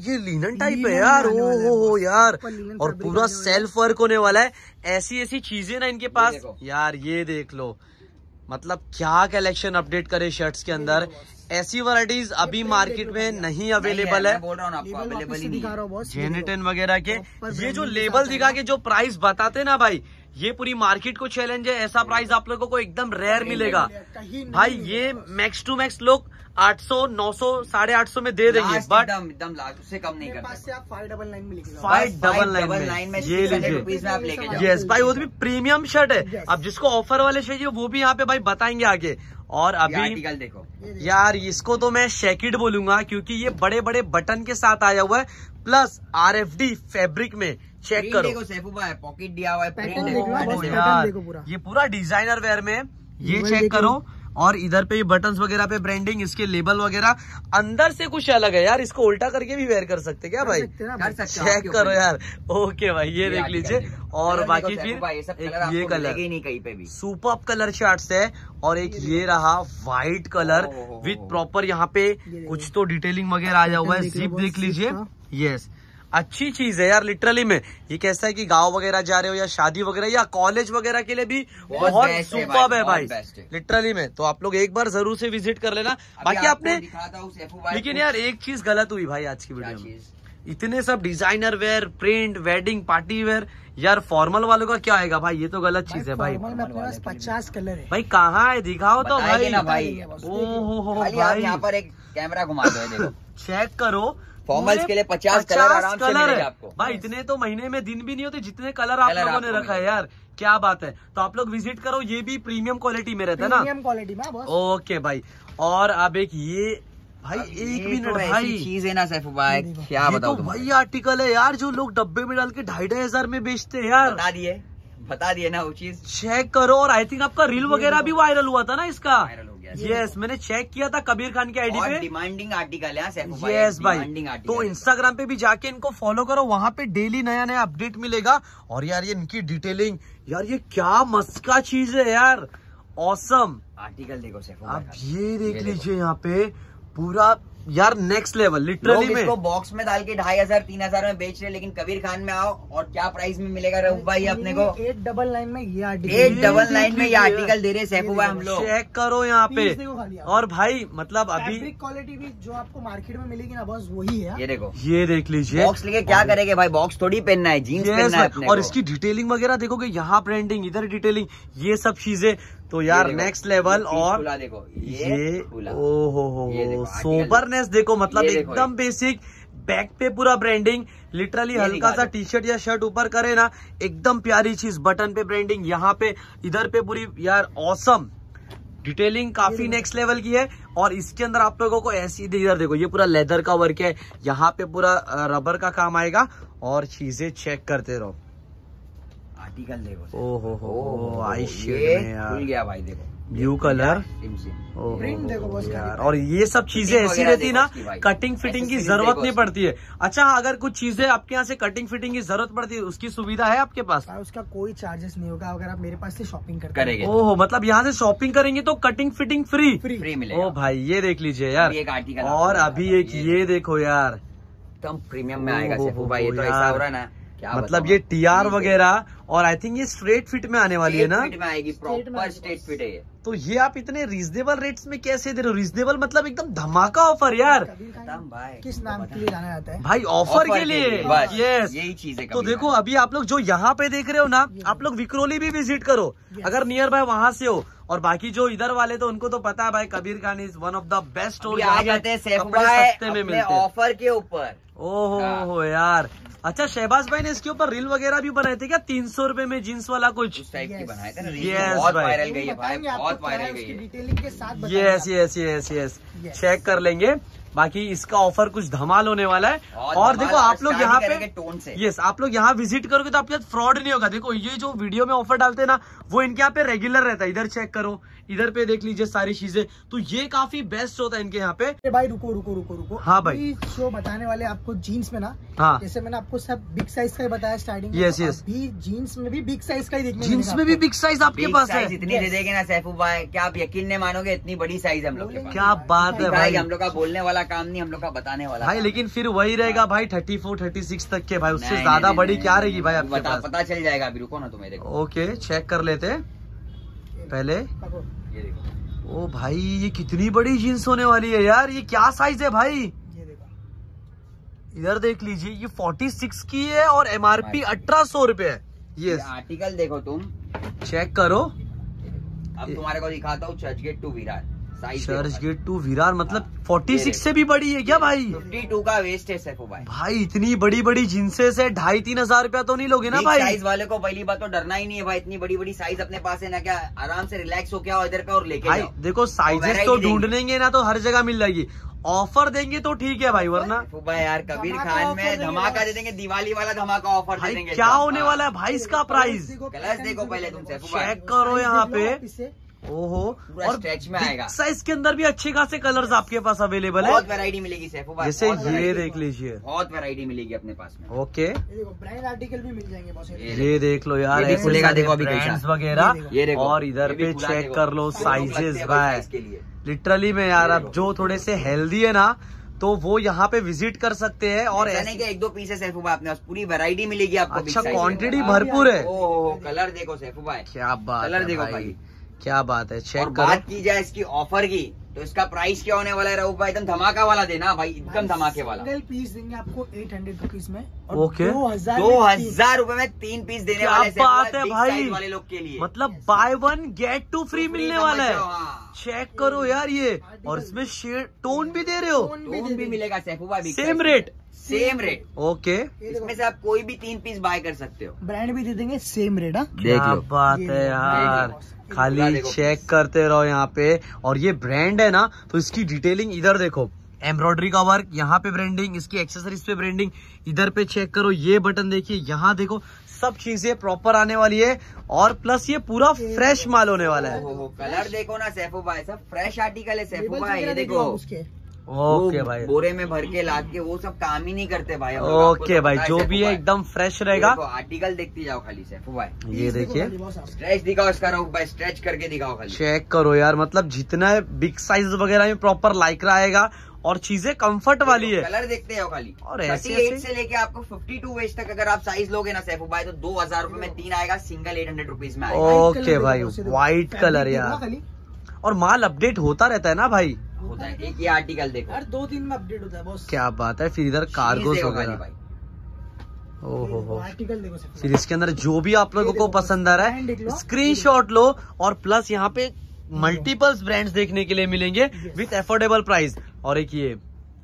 ये लिनन टाइप है यार। ओ है यार। और पूरा। सेल्फ वर्क होने वाला है। ऐसी ऐसी चीज़ें ना इनके पास। यार ये देख लो। मतलब क्या कलेक्शन अपडेट करे शर्ट्स के अंदर? ऐसी वराइटीज अभी मार्केट में नहीं अवेलेबल है बोल रहा हूँ आपको अवेलेबल ही नहीं दिखा रहा बॉस ये जेनेटन वगैरह के ये जो लेबल दिखा के जो प्राइस बताते ना भाई ये पूरी मार्केट को चैलेंज है ऐसा प्राइस आप लोगों को एकदम रेयर मिलेगा। भाई ये मैक्स टू मैक्स लोग 800 900 साढ़े आठ सौ में दे देंगे बट एकदम एकदम लास्ट उससे कम नहीं आप फाइव डबल नाइन में फाइव डबल नाइन में। में ये लीजिए। आप लेके यस भाई वो भी प्रीमियम शर्ट है। अब जिसको ऑफ़र वाले चाहिए वो भी यहाँ पे भाई बताएँगे आगे। और अभी देखो। देखो। यार इसको तो मैं शेकिड बोलूँगा क्योंकि ये बड़े बड़े बटन के साथ आया हुआ है। Plus R F D fabric में चेक करो। सैफू भाई पॉकेट दिया हुआ है। ये पूरा डिज़ाइनर वेयर में ये चेक करो और इधर पे ये बटन्स वगैरह पे ब्रांडिंग इसके लेबल वगैरह अंदर से कुछ अलग है यार इसको उल्टा करके भी वेयर कर सकते क्या भाई? हैं। चेक करो यार। ओके भाई ये देख लीजिए। और बाकी फिर ये एक कलर ये कलर। नहीं कहीं पे भी। सुपर कलर चार्ट्स है और एक ये रहा व्हाइट कलर विथ प्रॉपर यहाँ पे कुछ तो डिटेलिंग वगैरह आ हुआ है। जिप देख लीजिए। यस अच्छी चीज़ है यार लिटरली में। ये कैसा है कि गाँव वगैरह जा रहे हो या शादी वगैरह या कॉलेज वगैरह के लिए भी बहुत है सुपर भाई, है भाई। लिटरली में। तो आप लोग एक बार ज़रूर से विज़िट कर लेना। बाकी आपने लेकिन यार एक चीज़ गलत हुई भाई आज की वीडियो में। इतने सब designer wear print wedding party wear यार फॉर्मल वालों का क्या आएगा भाई? ये तो गलत चीज़ है भाई। फॉर्मल में अपने पास पचास कलर है। भाई कहाँ है? दिखाओ तो भाई। ना भाई। ओ हो हो भाई। यहाँ पर एक कैमरा घुमा दो चेक (laughs) करो। पूरे के लिए 50 कलर आराम से कलर मिलेंगे है। आपको। भाई इतने तो महीने में दिन भी नहीं होते जितने कलर आप लोगों ने रखा है यार। क्या बात है। तो आप लोग विज़िट करो ये भी प्रीमियम क्वालिटी में रहता है ना। प्रीमियम क्वालिटी में ओके भाई। और अब एक ये भाई एक मिनट तो भाई। चीज़ है ना सैफू भाई क्या ये तो बताओ वही आर्टिकल है यार जो लोग डब्बे में डाल के ढाई ढाई हज़ार में बेचते हैं यार। बता दिए बता दिए ना वो चीज़। चेक करो और आई थिंक आपका रील वगैरह भी वायरल हुआ था ना इसका। हो यस मैंने चेक किया था कबीर खान के आईडी पे। डिमांडिंग आर्टिकल है यस भाई तो इंस्टाग्राम पे भी जाके इनको फॉलो करो वहाँ पे डेली नया नया अपडेट मिलेगा। और यार ये इनकी डिटेलिंग यार ये क्या मस्का चीज़ है यार। ऑसम आर्टिकल देखो सैफू आप ये देख। लीजिए यहाँ पे पूरा यार नेक्स्ट लेवल लिटरली में। इसको बॉक्स में डाल के ढाई हज़ार तीन हज़ार में बेच रहे लेकिन कबीर खान में आओ और क्या प्राइस में मिलेगा रऊफ भाई अपने को? एट डबल नाइन में ये आर्टिकल एट डबल नाइन में ये आर्टिकल दे रहे हैं सैफू भाई हम लोग। चेक करो यहाँ पे। और भाई मतलब अभी क्वालिटी भी जो आपको मार्केट में मिलेगी ना बस वही है। ये देखो। ये देख लीजिए। बॉक्स लेके क्या करेंगे भाई? बॉक्स थोड़ी पहनना है जीन्स पहनना है और इसकी डिटेलिंग वगैरह देखोगे यहाँ ब्रांडिंग इधर डिटेलिंग ये सब चीज़ें। तो यार नेक्स्ट लेवल और देखो ये ये खुला। ओ हो सोबरनेस देखो मतलब एकदम बेसिक बैक पे पूरा ब्रांडिंग लिटरली हल्का सा टी शर्ट या शर्ट ऊपर करे ना एकदम प्यारी चीज़ बटन पे ब्रांडिंग यहाँ पे इधर पे पूरी यार औसम डिटेलिंग काफ़ी नेक्स्ट लेवल की है और इसके अंदर आप लोगों को ऐसी इधर देखो ये पूरा लेदर का वर्क है यहाँ पे पूरा रबर का काम आएगा और चीज़ें चेक करते रहो। आर्टिकल देखो ओ हो। हो आई शेड में खुल गया भाई देखो। ब्लू कलर देखो बस यार और ये सब चीज़ें ऐसी रहती ना। कटिंग फिटिंग की ज़रूरत नहीं पड़ती है। अच्छा अगर कुछ चीज़ें आपके यहाँ से कटिंग फिटिंग की ज़रूरत पड़ती है उसकी सुविधा है आपके पास? उसका कोई चार्जेस नहीं होगा अगर आप मेरे पास से शॉपिंग करेंगे। ओहो मतलब यहाँ से शॉपिंग करेंगे तो cutting fitting free free free ओ भाई ये देख लीजिए यार। आर्टिकल और अभी एक ये देखो। यार। एकदम प्रीमियम में आएगा भाई ये तो ऐसा हो रहा है ना। मतलब ये टी आर वगैरह और आई थिंक ये स्ट्रेट फिट में आने वाली है ना? स्ट्रेट फिट में आएगी प्रॉपर स्ट्रेट फिट है तो ये आप इतने रीजनेबल रेट्स में कैसे दे रहे हो? रीजनेबल मतलब एकदम धमाका ऑफ़र यार। कबीर खान खत्म भाई किस नाम के लिए जाना जाता है? भाई ऑफ़र के लिए यस यही चीज़ है तो देखो अभी आप लोग जो यहाँ पे देख रहे हो ना आप लोग विक्रोली भी विज़िट करो। अगर नियर बाय वहाँ से हो और बाकी जो इधर वाले तो उनको तो पता है भाई Kabir Khan is one of the best store आ जाते हैं हैं। ऑफ़र के ऊपर। ओहो हाँ। हो यार। अच्छा शहबाज भाई ने इसके ऊपर रील वगैरह भी बनाए थे क्या? तीन सौ रुपये में जीन्स वाला कुछ? उस टाइप की बनाए थे ना Yes, रील बहुत भाई। वायरल गई है भाई बहुत वायरल गई है। डिटेलिंग के साथ बताएँगे yes yes yes yes check कर लेंगे। बाकी इसका ऑफ़र कुछ धमाल होने वाला है। और और देखो आप लोग यहाँ पे टोन से। यस आप लोग यहाँ विज़िट करोगे तो आपके साथ फ्रॉड नहीं होगा। देखो ये जो वीडियो में ऑफ़र डालते हैं ना वो इनके यहाँ पे रेगुलर रहता है। इधर चेक करो। इधर पे देख लीजिए सारी चीज़ें। तो ये काफ़ी बेस्ट होता है इनके यहाँ पे। भाई रुको रुको रुको रुको। हाँ भाई। जो बताने वाले आपको जीन्स में ना हाँ। जैसे मैंने आपको सब बिग साइज़ का ही बताया स्टार्टिंग yes. अभी जीन्स में भी बिग साइज़ का ही देखने जीन्स में भी बिग साइज़ आपके पास है। इतनी दे देंगे ना सैफू भाई क्या आप यकीन नहीं मानोगे इतनी बड़ी साइज़ है हम लोग क्या बात है भाई। हम लोग का बोलने वाला काम नहीं हम लोग का बताने वाला भाई लेकिन फिर वही रहेगा भाई थर्टी फोर थर्टी सिक्स तक के भाई उससे ज़्यादा बड़ी क्या रहेगी भाई आपके पता चल जाएगा अभी रुको ना तुम मेरे को ओके चेक कर लेते हैं। पहले? पकड़ो। ये देखो। ओ भाई ये कितनी बड़ी जीन्स होने वाली है यार ये क्या साइज़ है भाई? इधर देख लीजिए ये 46 की है और एम आर पी अठारह सौ रुपये है। ये ये आर्टिकल देखो तुम। चेक करो। अब तुम्हारे को दिखाता हूँ Churchgate to Virar Churchgate to Virar मतलब हाँ, 46 ये से भी बड़ी है क्या भाई? फिफ्टी टू का वेस्ट है सैफू भाई। भाई इतनी बड़ी बड़ी जींसेस है ढाई तीन हज़ार रुपया तो नहीं लोगे ना भाई? साइज़ वाले को पहली बात तो डरना ही नहीं है भाई इतनी बड़ी बड़ी साइज़ अपने पास है ना क्या? आराम से रिलैक्स हो क्या इधर पे और लेके भाई देखो साइजेस तो देंगे। ढूंढनेंगे ना तो हर जगह मिल जाएगी। ऑफ़र देंगे तो ठीक है भाई वरना भाई यार कबीर खान में धमाका दे देंगे दिवाली वाला धमाका ऑफ़र दे भाई देंगे। क्या होने हाँ। वाला है भाई इसका प्राइस देखो पहले तुम सैफू भाई। चेक करो यहाँ पे। ओहो और stretch में आएगा। साइज़ के अंदर भी अच्छे खासे कलर्स आपके पास अवेलेबल है। बहुत वैरायटी मिलेगी सैफू भाई जैसे ये देख लीजिए। बहुत वैरायटी मिलेगी अपने पास में। ओके ये ब्रांड आर्टिकल भी मिल जाएँगे ये ये देख लो यार खुलेगा, देखो अभी कैसा। वगैरह। ये देखो। और इधर भी पे चेक कर लो साइजेस भाई। लिटरली में यार अब जो थोड़े से हेल्दी है ना तो वो यहाँ पे विज़िट कर सकते हैं और ऐसे- कि एक दो पीसेस सैफू भाई अपने पास पूरी वैरायटी मिलेगी आपको अच्छा क्वांटिटी भरपूर है ओ हो। हो कलर देखो सैफू भाई क्या बात कलर देखो भाई। भाई। क्या बात है और चेक बात की जाए इसकी ऑफ़र की तो इसका प्राइस क्या होने वाला है रऊफ भाई? एकदम धमाका वाला देना भाई एकदम धमाके वाला। सिंगल पीस देंगे आपको एट हंड्रेड रुपीज़ में और Okay. दो हज़ार दो हज़ार रूपए में तीन पीस देने क्या वाले बात है भाई। वाले लोग के लिए। मतलब buy one get two free मिलने वाला है। चेक करो यार ये। और इसमें शेड टोन भी दे रहे हो। टोन भी मिलेगा सैफू भाई same rate same rate okay इसमें से आप कोई भी तीन पीस बाय कर सकते हो। ब्रांड भी दे देंगे सेम रेट हाँ। देख लो। बात है यार। खाली चेक करते रहो यहाँ पे। और ये ब्रांड है ना तो इसकी डिटेलिंग इधर देखो। एम्ब्रॉयडरी का वर्क यहाँ पे ब्रांडिंग इसकी एक्सेसरीज पे ब्रांडिंग इधर पे चेक करो ये बटन देखिए यहाँ देखो सब चीज़ें प्रॉपर आने वाली है। और प्लस ये पूरा फ्रेश माल होने वाला है। कलर देखो ना सैफो भाई सब फ्रेश आर्टिकल है सैफो भाई देखो देखो। उसके। ओके भाई। बोरे में भर के लाद के वो सब काम ही नहीं करते भाई। ओके तो भाई जो भी है एकदम फ्रेश रहेगा। आर्टिकल देखती जाओ खाली सैफू भाई। ये देखिए। स्ट्रेच दिखाओ इसका रहो भाई स्ट्रेच करके दिखाओ खाली। चेक करो यार मतलब जितना बिग साइज़ वगैरह में प्रॉपर लाइक्रा आएगा और चीज़ें कंफर्ट वाली है। कलर देखते हो खाली। और ऐसे 38 ऐसे- से लेके आपको 52 टू वेज तक अगर आप साइज़ लोगे ना सैफू भाई तो दो हज़ार रूपए में तीन आएगा सिंगल एट हंड्रेड रुपीज़ में आएगा। ओके भाई, व्हाइट कलर यार। और माल अपडेट होता रहता है ना भाई? होता है एक ये आर्टिकल देखो। हर दो दिन में अपडेट होता है बॉस। क्या बात है फिर इधर कार्गो कार्गोस वगैरह। ओहो हो। आर्टिकल देखो फिर इसके अंदर जो भी आप लोगों को पसंद आ रहा है स्क्रीन स्क्रीनशॉट लो। और प्लस यहाँ पे मल्टीपल्स ब्रांड्स देखने के लिए मिलेंगे विथ एफोर्डेबल प्राइस और एक ये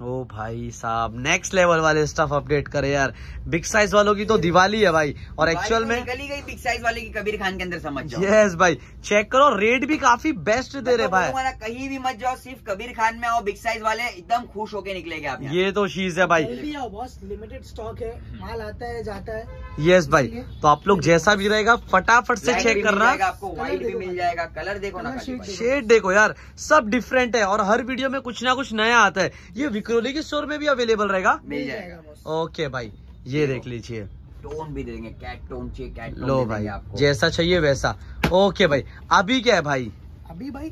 ओ भाई साहब नेक्स्ट लेवल वाले स्टफ़ अपडेट करे यार। बिग साइज़ वालों की तो दिवाली है भाई। और एक्चुअल में निकली गई बिग साइज़ वाले की कबीर खान के अंदर समझ जाओ। यस भाई चेक करो रेट भी काफ़ी बेस्ट दे रहे भाई। कहीं भी मत जाओ सिर्फ़ कबीर खान में आओ बिग साइज़ वाले एकदम खुश होके निकलेंगे आप यहाँ। ये तो चीज़ है भाई। लिमिटेड स्टॉक है माल आता है जाता है। यस भाई तो आप लोग जैसा भी रहेगा फटाफट से चेक करना। आपको व्हाइट भी मिल जाएगा कलर देखो ना शेड देखो। शेड देखो यार सब डिफरेंट है और हर वीडियो में कुछ ना कुछ नया आता है। ये विक्रोली के स्टोर में भी अवेलेबल रहेगा? मिल जाएगा ओके भाई ये देख लीजिए। टोन भी देंगे कैट टोन चाहिए कैट लो भाई आपको। जैसा चाहिए वैसा। ओके भाई अभी क्या है भाई? अभी भाई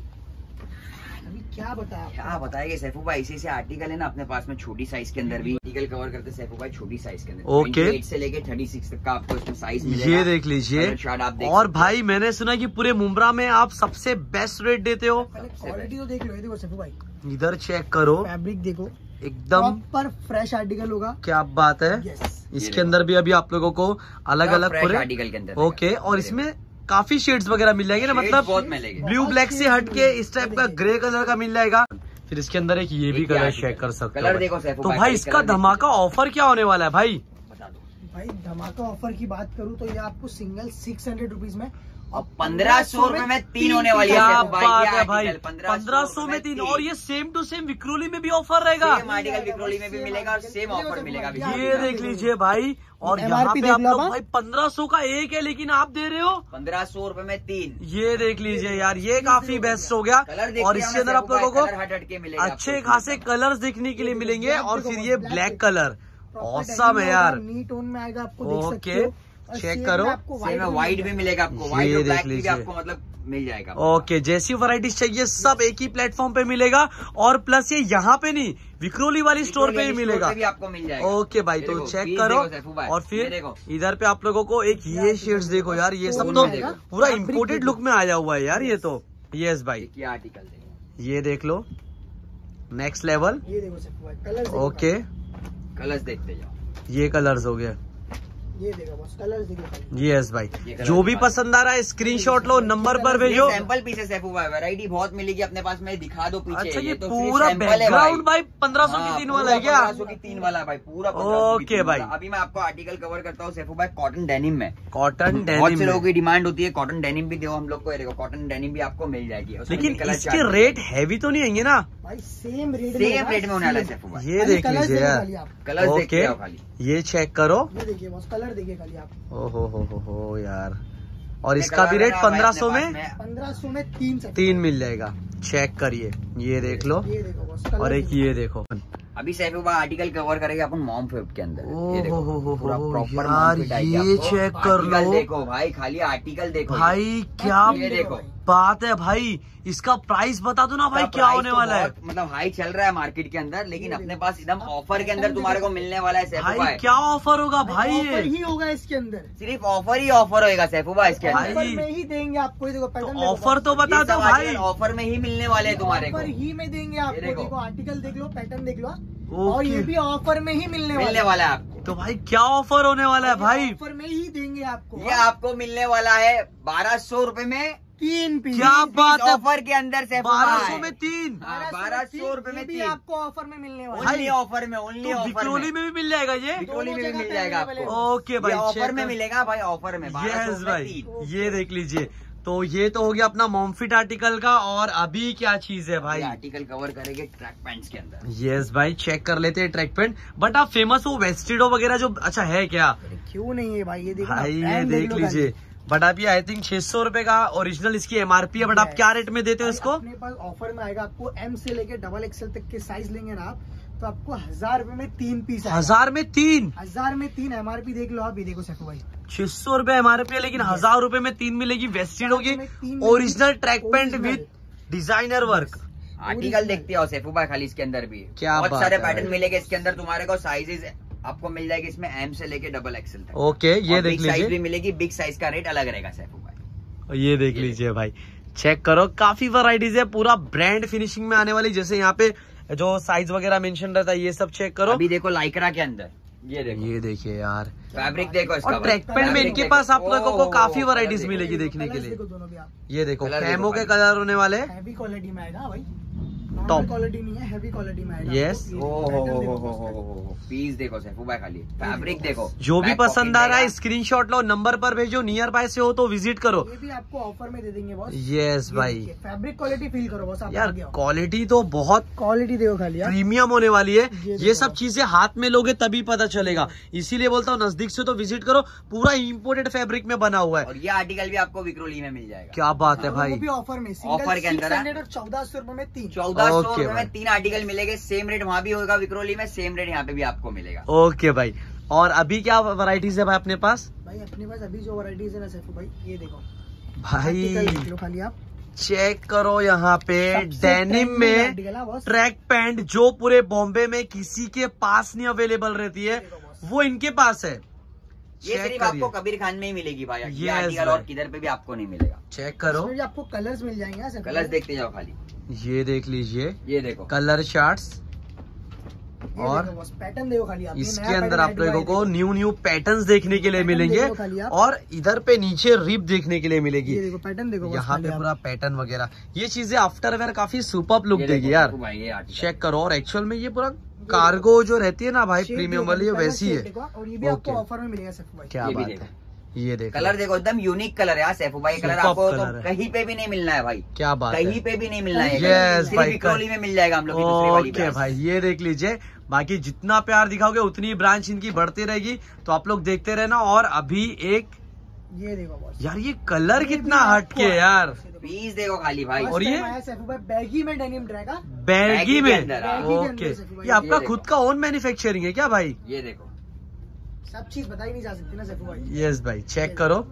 अभी क्या बताया क्या बताएँगे सैफू भाई इसी से आर्टिकल है ना अपने पास में छोटी साइज़ के अंदर भी। आर्टिकल कवर करते सैफू भाई छोटी साइज़ के अंदर। Okay. 28 से लेके 36 तक का आपको इसमें साइज़ मिलेगा। ये देख लीजिए। Color आप देख और भाई मैंने सुना कि पूरे मुमरा में आप सबसे बेस्ट रेट देते हो। क्वालिटी तो देख लो देखो सफू भाई। इधर चेक करो। फैब्रिक देखो। एकदम पर फ्रेश आर्टिकल होगा। क्या बात है। इसके अंदर भी अभी आप लोगों को अलग अलग पूरे आर्टिकल के अंदर ओके और इसमें काफ़ी शेड्स वगैरह मिल जाएँगे ना मतलब बहुत मिलेंगे। ब्लू ब्लैक से हट के इस टाइप का ग्रे कलर का मिल जाएगा। फिर इसके अंदर एक ये भी कलर। चेक कर सकते हो देखो तो भाई, इसका धमाका ऑफ़र क्या होने वाला है भाई? बता दो। भाई धमाका ऑफ़र की बात करूँ तो ये आपको सिंगल सिक्स हंड्रेड रुपीज़ में और पंद्रह सौ रुपये में तीन होने वाली है भाई, भाई। पंद्रह सौ में तीन और ये सेम टू सेम विक्रोली में भी ऑफ़र रहेगा। आर्टिकल विक्रोली में भी मिलेगा और सेम ऑफ़र मिलेगा ये देख लीजिए भाई और यहाँ पे आप लोग भाई पंद्रह सौ का एक है लेकिन आप दे रहे हो। पंद्रह सौ रुपये में तीन। ये देख लीजिए यार ये काफ़ी बेस्ट हो गया। और इसके अंदर आप लोगों को अच्छे खासे कलर्स देखने के लिए मिलेंगे और फिर ये ब्लैक कलर औसम है यार। नी टोन में आएगा आपको ओके, चेक करो। व्हाइट भी मिलेगा। आपको। व्हाइट देख ब्लैक भी लीजिए। आपको मतलब मिल जाएगा ओके जैसी वैरायटीज चाहिए सब एक ही प्लेटफॉर्म पे मिलेगा और प्लस ये यहाँ पे नहीं विक्रोली वाली स्टोर पे ही मिलेगा। पे भी आपको मिल जाएगा। ओके भाई तो चेक करो और फिर इधर पे आप लोगों को एक ये शेड्स देखो यार ये सब तो पूरा इम्पोर्टेड लुक में आया हुआ है यार ये तो। यस भाई। ये आर्टिकल ये देख लो। नेक्स्ट लेवल ये देखो कलर ओके। कलर्स देखते जाओ। ये कलर्स हो गए। ये देखो बस कलर देखो यस भाई। ये जो भी पसंद आ रहा है स्क्रीनशॉट लो नंबर पर भेजो। सैंपल पीसेस है पूरा वैरायटी बहुत मिलेगी अपने पास में दिखा दो पीछे। अच्छा ये तो पूरा बैकग्राउंड भाई। पंद्रह सौ हाँ, की तीन पूरा वाला है क्या? 1500 की तीन वाला भाई पूरा ओके भाई। अभी मैं आपको आर्टिकल कवर करता हूँ सैफू भाई कॉटन डेनिम में। कॉटन (laughs) बहुत से डेनिम लोगों की डिमांड होती है कॉटन डेनिम भी दो हम लोग को देखो कॉटन डेनिम भी आपको मिल जाएगी। लेकिन इसके रेट हैवी तो नहीं आएँगे ना? भाई सेम रेट सेम रेट में होने वाला है सैफू भाई। ये देख लीजिए जाओ खाली ये चेक करो। ये देखिए बस कलर देखिए खाली आप। ओ हो हो हो हो यार। और इसका भी रेट पंद्रह सौ में? पंद्रह सौ में तीन तीन मिल जाएगा। चेक करिए। ये देख लो। ये देखो और एक ये देखो। अभी सैफू आर्टिकल कवर करेगा अपन मॉम फिट के अंदर। ये देखो हो हो हो पूरा हो, प्रॉपर यार, ये check कर लो। देखो भाई खाली आर्टिकल देखो। भाई क्या ये देखो। बात है भाई इसका प्राइस बता दो ना भाई क्या होने तो वाला है। मतलब हाई चल रहा है मार्केट के अंदर लेकिन अपने पास एकदम ऑफ़र के अंदर तुम्हारे को मिलने वाला है सैफू भाई भाई क्या ऑफ़र होगा भाई ऑफ़र ही होगा इसके अंदर। सिर्फ़ ऑफ़र ही ऑफ़र होगा सैफू भाई इसके अंदर। ऑफ़र में ही देंगे आपको ये देखो पैटर्न तो ऑफ़र तो बता दो भाई। ऑफ़र में ही मिलने वाले हैं तुम्हारे को। ऑफ़र ही में देंगे आपको देखो। आर्टिकल देख लो पैटर्न देख लो और ये भी ऑफ़र में ही मिलने मिलने वाला है। आपको। तो भाई क्या ऑफ़र होने वाला है भाई? ऑफ़र में ही देंगे आपको ये आपको मिलने वाला है बारह सौ रूपए में। तीन पीस। क्या बात है? ऑफ़र के अंदर से बारह सौ में तीन? बारह सौ रूपए में भी आपको ऑफ़र में मिलने वाला ऑफ़र में ओनली तो में। भी मिल जाएगा ये? विक्रोली में भी मिल जाएगा आपको। ओके भाई ऑफ़र में मिलेगा भाई ऑफ़र में यस भाई ये देख लीजिए। तो ये तो हो गया अपना मॉमफिट आर्टिकल का और अभी क्या चीज़ है भाई? आर्टिकल कवर करेंगे ट्रैक पैंट्स के अंदर। यस yes, भाई चेक कर लेते हैं ट्रैक पैंट बट आप फ़ेमस हो वेस्टिडो वगैरह जो अच्छा है क्या? क्यों नहीं है भाई? ये देखो भाई ये देख लीजिए। बट अभी आई थिंक छह सौ रुपए का ओरिजिनल इसकी एमआरपी है बट आप क्या रेट में देते हो इसको? अपने पास ऑफ़र में आएगा। आपको एम से लेके डबल एक्सएल तक के साइज़ लेंगे ना आप तो आपको हज़ार रुपए में तीन पीस हज़ार में तीन? हज़ार में तीन एमआरपी देख लो आप ये देखो सको भाई। छह सौ रुपए एमआरपी है लेकिन हज़ार रुपए में तीन मिलेगी वेस्टिडो में original track pant. With designer work article. देखते हो सैफू भाई खाली इसके अंदर भी। क्या बहुत सारे पैटर्न। मिलेंगे इसके अंदर तुम्हारे को साइजेस आपको मिल जाएगी इसमें एम से लेके डबल एक्सएल तक। ओके ये देख big साइज़ भी मिलेगी बिग साइज़ का रेट अलग रहेगा सैफू भाई ये देख लीजिए भाई। चेक करो काफ़ी वराइटीज है पूरा ब्रांड फिनिशिंग में आने वाली जैसे यहाँ पे जो साइज़ वगैरह मेंशन रहता है ये सब चेक करो। अभी देखो लाइकरा के अंदर। ये देखो। ये देखिए यार फैब्रिक देखो इसका और ट्रैक पैंट में इनके पास आप लोगों को काफ़ी वराइटीज मिलेगी देखने के लिए। दोनों ये देखो कैमो के कलर होने वाले। क्वालिटी में आएगा भाई। Top। नॉर्मल क्वालिटी नहीं है हैवी क्वालिटी में आएगा Yes। आपको। ये ओ हो हो हो हो हो पीस देखो सैफू भाई खाली। फैब्रिक देखो। जो भी पसंद आ रहा है। स्क्रीनशॉट लो नंबर पर भेजो नियर बाय से हो तो विज़िट करो। ये भी आपको ऑफ़र में दे देंगे बॉस यस भाई। फैब्रिक क्वालिटी फील करो बॉस यार क्वालिटी तो बहुत क्वालिटी देखो खाली प्रीमियम होने वाली है। ये सब चीज़ें हाथ में लोगे तभी पता चलेगा। इसीलिए बोलता हूँ नज़दीक से तो विज़िट करो पूरा इम्पोर्टेड फैब्रिक में बना हुआ है। और ये आर्टिकल भी आपको विक्रोली में मिल जाएगा। क्या बात है भाई। ऑफ़र में Offer के अंदर चौदह सौ रुपये में तीन। चौदह सौ Okay, रुपए में तीन आर्टिकल मिलेंगे सेम रेट वहाँ भी होगा विक्रोली में सेम रेट यहाँ पे भी आपको मिलेगा। ओके भाई और अभी क्या वैरायटीज है भाई अपने पास? भाई अपने पास अभी जो वराइटीज है ना सैफू भाई ये देखो। भाई खाली आप। चेक करो यहाँ पे डेनिम में। ट्रैक पैंट जो पूरे बॉम्बे में किसी के पास नहीं अवेलेबल रहती है वो इनके पास है। ये सिर्फ़ आपको कबीर खान में ही मिलेगी भाई ये। और किधर पे भी आपको नहीं मिलेगा। चेक करो। आपको कलर्स मिल जाएँगे कलर्स देखते जाओ खाली। ये देख लीजिए। ये देखो। कलर चार्ट्स ये और पैटर्न देखो खाली आप। इसके अंदर आप लोगों को न्यू न्यू पैटर्न्स देखने के लिए मिलेंगे। और इधर पे नीचे रिप देखने के लिए मिलेगी। ये देखो पैटर्न देखो यहाँ पे पूरा पैटर्न वगैरह। ये चीज़ें आफ्टर वेयर काफ़ी सुपर लुक देगी यार। चेक करो और एक्चुअल में ये पूरा कार्गो जो रहती है ना भाई प्रीमियम वाली वैसी है। और ये भी आपको ऑफ़र में मिलेगा क्या बात है। ये देखो कलर देखो एकदम यूनिक कलर है यार सैफू भाई कलर आपको colour तो कहीं पे भी नहीं मिलना है भाई। क्या बात कहीं पे भी नहीं मिलना है Yes, ये भाई, विक्रोली में मिल जाएगा हम लोग की दूसरी वाली ओके भाई ये देख लीजिए। बाकी जितना प्यार दिखाओगे उतनी ब्रांच इनकी बढ़ती रहेगी। तो आप लोग देखते रहना और अभी एक ये देखो बॉस यार ये कलर कितना हटके यार। पीस देखो। खाली भाई। और ये? बैगी में डेनिम रहेगा बैगी बैगी में? हाँ। ओके। ये आपका खुद का ओन मैन्युफैक्चरिंग है क्या भाई? ये देखो। सब चीज़ बताई नहीं जा सकती ना सैफू भाई। यस भाई चेक करो।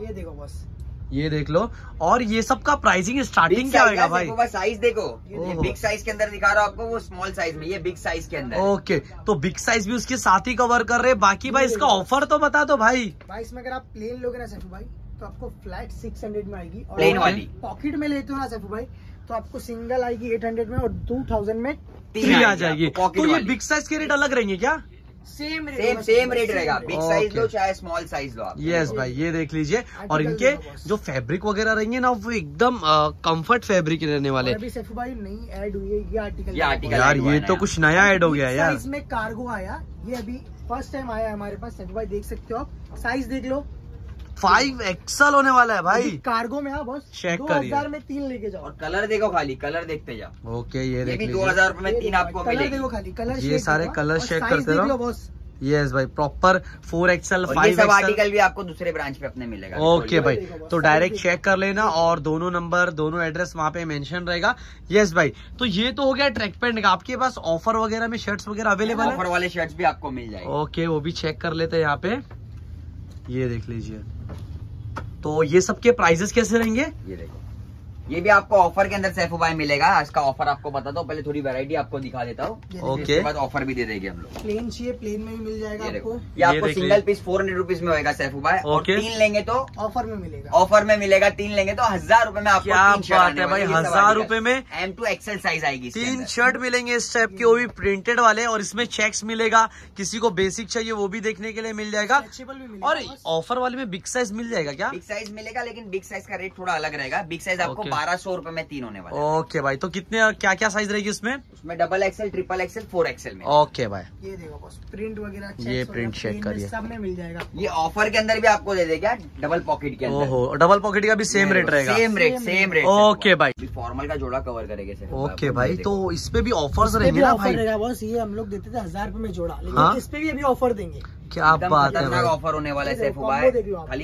ये देखो बस। ये देख लो। और ये सब का प्राइसिंग स्टार्टिंग क्या होगा भाई? भाई साइज़ देखो। ये बिग साइज़ के अंदर दिखा रहा हूँ आपको वो स्मॉल साइज़ में ये बिग साइज़ के अंदर। ओके तो बिग साइज़ भी उसके साथ ही कवर कर रहे हैं बाकी भाई इसका ऑफ़र तो बता दो भाई। भाई इसमें अगर आप प्लेन लोगे ना सैफू भाई तो आपको फ्लैट सिक्स हंड्रेड में आएगी। और अगर वाली। पॉकेट में लेते हो ना सैफू भाई तो आपको सिंगल आएगी एट हंड्रेड में और टू थाउज़ेंड में थ्री आ जाएगी। तो ये बिग साइज़ के रेट अलग रहेंगे क्या? Same rate same same rate रहेगा। बिग साइज़ लो चाहे स्मॉल साइज़ लो आप। यस भाई ये देख लीजिए। और इनके जो फैब्रिक वगैरह रहेंगे ना वो एकदम कंफर्ट फैब्रिक रहने वाले। अभी सैफू भाई नई ऐड हुई है ये आर्टिकल ये आर्टिकल यार ये तो कुछ नया ऐड हो गया यार। इसमें कार्गो आया। ये अभी फ़र्स्ट टाइम आया हमारे पास सैफू भाई देख सकते हो आप। साइज़ देख लो। फाइव एक्सल होने वाला है भाई। कार्गो में आ चेक करिए। हज़ार में तीन लेके जाओ। और कलर देखो खाली कलर देखते जाओ। ओके ये देख दो हज़ार रुपए में ये तीन आपको कलर देखो खाली कलर ये सारे कलर चेक करते रहो। बॉस। यस भाई प्रॉपर फोर एक्सएल फाइव सब आर्टिकल भी आपको दूसरे ब्रांच पे अपने मिलेगा। ओके भाई तो डायरेक्ट चेक कर लेना और दोनों नंबर दोनों एड्रेस वहाँ पे मेंशन रहेगा। यस भाई तो ये तो हो गया ट्रैक पैंट का आपके पास ऑफ़र वगैरह में शर्ट्स वगैरह अवेलेबल है? ऑफ़र वाले शर्ट्स भी आपको मिल जाएँगे। ओके वो भी चेक कर लेते हैं यहाँ पे। ये देख लीजिए। तो ये सबके प्राइजेस कैसे रहेंगे? ये देखो। ये भी आपको ऑफ़र के अंदर सैफू भाई मिलेगा। आज का ऑफ़र आपको बता दो। पहले थोड़ी वैरायटी आपको दिखा देता हूँ। ओके। बाद ऑफ़र भी दे देंगे हम लोग। प्लेन चाहिए प्लेन में भी मिल जाएगा ये आपको। ये आपको single piece four hundred rupees में होगा सैफू भाई और ओके। तीन लेंगे तो? ऑफ़र में मिलेगा। ऑफ़र में मिलेगा तीन लेंगे तो हज़ार रूपए में आपको क्या बात है भाई, हज़ार। रुपए में एम टू एक्सएल साइज़ आएगी तीन शर्ट मिलेंगे इस टाइप के वो भी प्रिंटेड वाले और इसमें चेक्स मिलेगा। किसी को बेसिक चाहिए वो भी देखने के लिए मिल जाएगा। और ऑफ़र वाले में बिग साइज़ मिल जाएगा क्या? बिग साइज़ मिलेगा लेकिन बिग साइज़ का रेट थोड़ा अलग रहेगा। बिग साइज़ आपको। बारह सौ रुपए में तीन होने वाला ओके भाई तो कितने क्या क्या साइज़ रहेगी उसमें? उसमें double XL triple XL four XL में। ओके भाई। ये देखो बॉस प्रिंट वगैरह ये print check करिए। सब में मिल जाएगा ये ऑफ़र के अंदर भी आपको दे देगा डबल पॉकेट के अंदर। ओहो डबल पॉकेट का भी सेम रेट रहेगा। Same rate same rate okay भाई। फॉर्मल का जोड़ा कवर करेंगे सर ओके भाई तो इस पे भी ऑफर्स इस रहेंगे ना ऑफ़र भाई? रहेगा बॉस ये हम लोग देते थे हज़ार रूपए में जोड़ा लेकिन हाँ? इस पे भी अभी ऑफ़र देंगे। क्या आप बात है भाई। ऑफ़र होने वाला है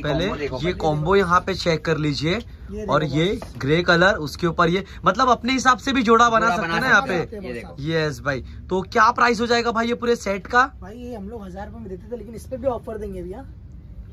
पहले ये कॉम्बो यहाँ पे चेक कर लीजिए और ये ग्रे कलर उसके ऊपर ये मतलब अपने हिसाब से भी जोड़ा बना सकते हैं ना यहाँ पे। ये यस भाई। तो क्या प्राइस हो जाएगा भाई ये पूरे सेट का? भाई ये हम लोग हज़ार रूपए में देते थे लेकिन इस पे भी ऑफ़र देंगे भैया।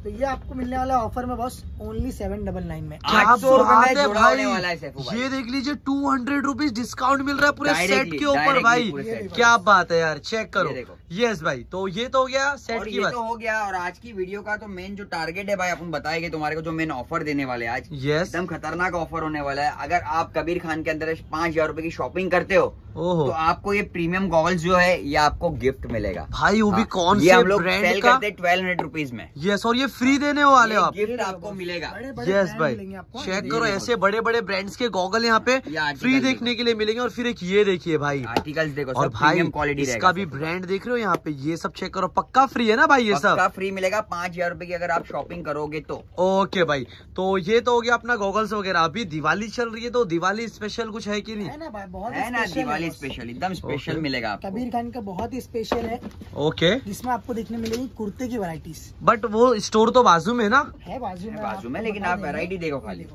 तो ये आपको मिलने वाला ऑफ़र में बस ओनली सेवन डबल नाइन में। क्या 800 रुपए बात में जोड़ा भाई वाला है भाई। ये देख लीजिए टू हंड्रेड रुपीज़ डिस्काउंट मिल रहा है पूरे सेट के ऊपर भाई। क्या बात है यार चेक करो। यस भाई तो ये तो हो गया सेट की बात। तो हो गया और आज की वीडियो का तो मेन जो टारगेट है भाई अपन बताएँगे तुम्हारे को जो मेन ऑफ़र देने वाले आज। यस एकदम खतरनाक ऑफ़र होने वाला है। अगर आप कबीर खान के अंदर पाँच हज़ार रूपए की शॉपिंग करते हो तो आपको ये प्रीमियम गॉगल्स जो है ये आपको गिफ्ट मिलेगा। भाई वो भी हाँ, कौन से हम लोग ब्रांड का? ट्वेल्व हंड्रेड रुपीज़ में। यस और ये फ्री देने वाले हो आप। गिफ्ट आपको मिलेगा। यस भाई। चेक करो ऐसे बड़े बड़े ब्रांड्स के गॉगल यहाँ पे फ्री देखने के लिए मिलेंगे और फिर एक ये देखिए भाई। आर्टिकल्स देखो और भाई प्रीमियम क्वालिटी इसका भी ब्रांड देख रहे हो यहाँ पे ये सब चेक करो। पक्का फ्री है ना भाई ये सब? फ्री मिलेगा पाँच हज़ार रूपए की अगर आप शॉपिंग करोगे तो। ओके भाई तो ये तो हो गया अपना गॉगल्स वगैरह। अभी दिवाली चल रही है तो दिवाली स्पेशल कुछ है की नहीं? है ना भाई बहुत है ना दिवाली स्पेशल एकदम स्पेशल मिलेगा आपको। कबीर खान का बहुत ही स्पेशल है। ओके जिसमें आपको देखने मिलेगी कुर्ते की वैरायटीज बट वो स्टोर तो बाजू में ना? है बाजू में बाजू में, लेकिन आप वेराइटी देखो खाली।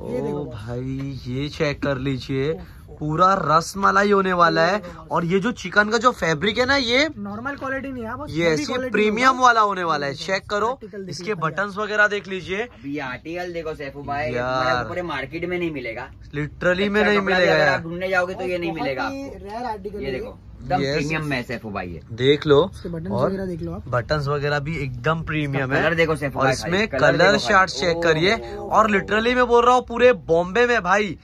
ओ भाई ये चेक कर लीजिए। पूरा रस मलाई होने वाला है। और ये जो चिकन का जो फैब्रिक है ना ये नॉर्मल क्वालिटी नहीं है ये quality प्रीमियम वाला होने वाला है। चेक करो। इसके बटन वगैरह देख लीजिए। ये आर्टिकल देखो सैफू भाई पूरे मार्केट में नहीं मिलेगा। लिटरली में नहीं मिलेगा ढूँढने जाओगे तो ये नहीं मिलेगा ही आपको। rare article ये देखो प्रीमियम में सैफू भाई ये। देख लो। और देख लो आप। बटन्स वगैरह भी एकदम प्रीमियम है। कलर देखो सैफू और इसमें कलर खाली। चेक करिए। और लिटरली मैं बोल रहा हूँ पूरे बॉम्बे में भाई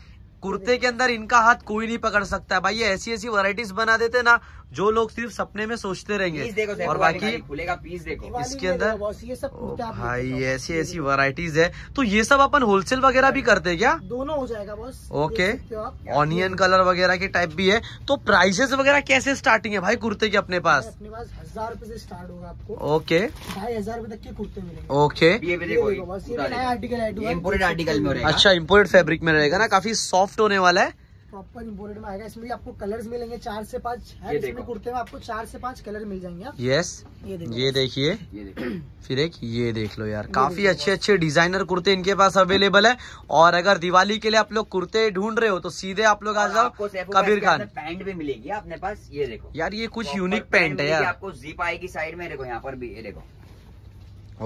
कुर्ते के अंदर इनका हाथ कोई नहीं पकड़ सकता। है भाई ये ऐसी ऐसी वैरायटीज बना देते ना जो लोग सिर्फ़ सपने में सोचते रहेंगे। पीस देखो और बाकी खुलेगा पीस देखो। इसके अंदर- ये सब भाई देख। हो। ऐसी ऐसी वैरायटीज है। तो ये सब अपन होलसेल वगैरह भी करते हैं क्या? दोनों हो जाएगा बॉस। ओके देख ऑनियन कलर वगैरह के टाइप भी है। तो प्राइसेस वगैरह कैसे स्टार्टिंग है भाई कुर्ते के अपने पास? अपने पास हज़ार रूपए से स्टार्ट होगा आपको। ओके ढाई हज़ार रुपए तक के कुर्ते मिलेंगे। ओके ये देखो देखो आर्टिकल है। आर्टिकल में अच्छा इम्पोर्टेड फैब्रिक में रहेगा ना काफ़ी सॉफ्ट होने वाला है। प्रॉपर इम्पोर्टेड में आएगा। इसमें भी आपको कलर्स मिलेंगे। चार से पाँच ये इसमें कुर्ते में आपको चार से पाँच कलर मिल जाएँगे आप। यस ये देखो। ये देखिए। फिर एक ये देख लो यार। काफ़ी अच्छे अच्छे डिज़ाइनर कुर्ते इनके पास अवेलेबल है। और अगर दिवाली के लिए आप लोग कुर्ते ढूंढ रहे हो तो सीधे आप लोग आ जाओ कबीर खान। पैंट भी मिलेगी। अपने पास ये देखो। यार ये कुछ यूनिक पैंट है यार। आपको जीप आएगी साइड में देखो यहाँ पर भी ये देखो।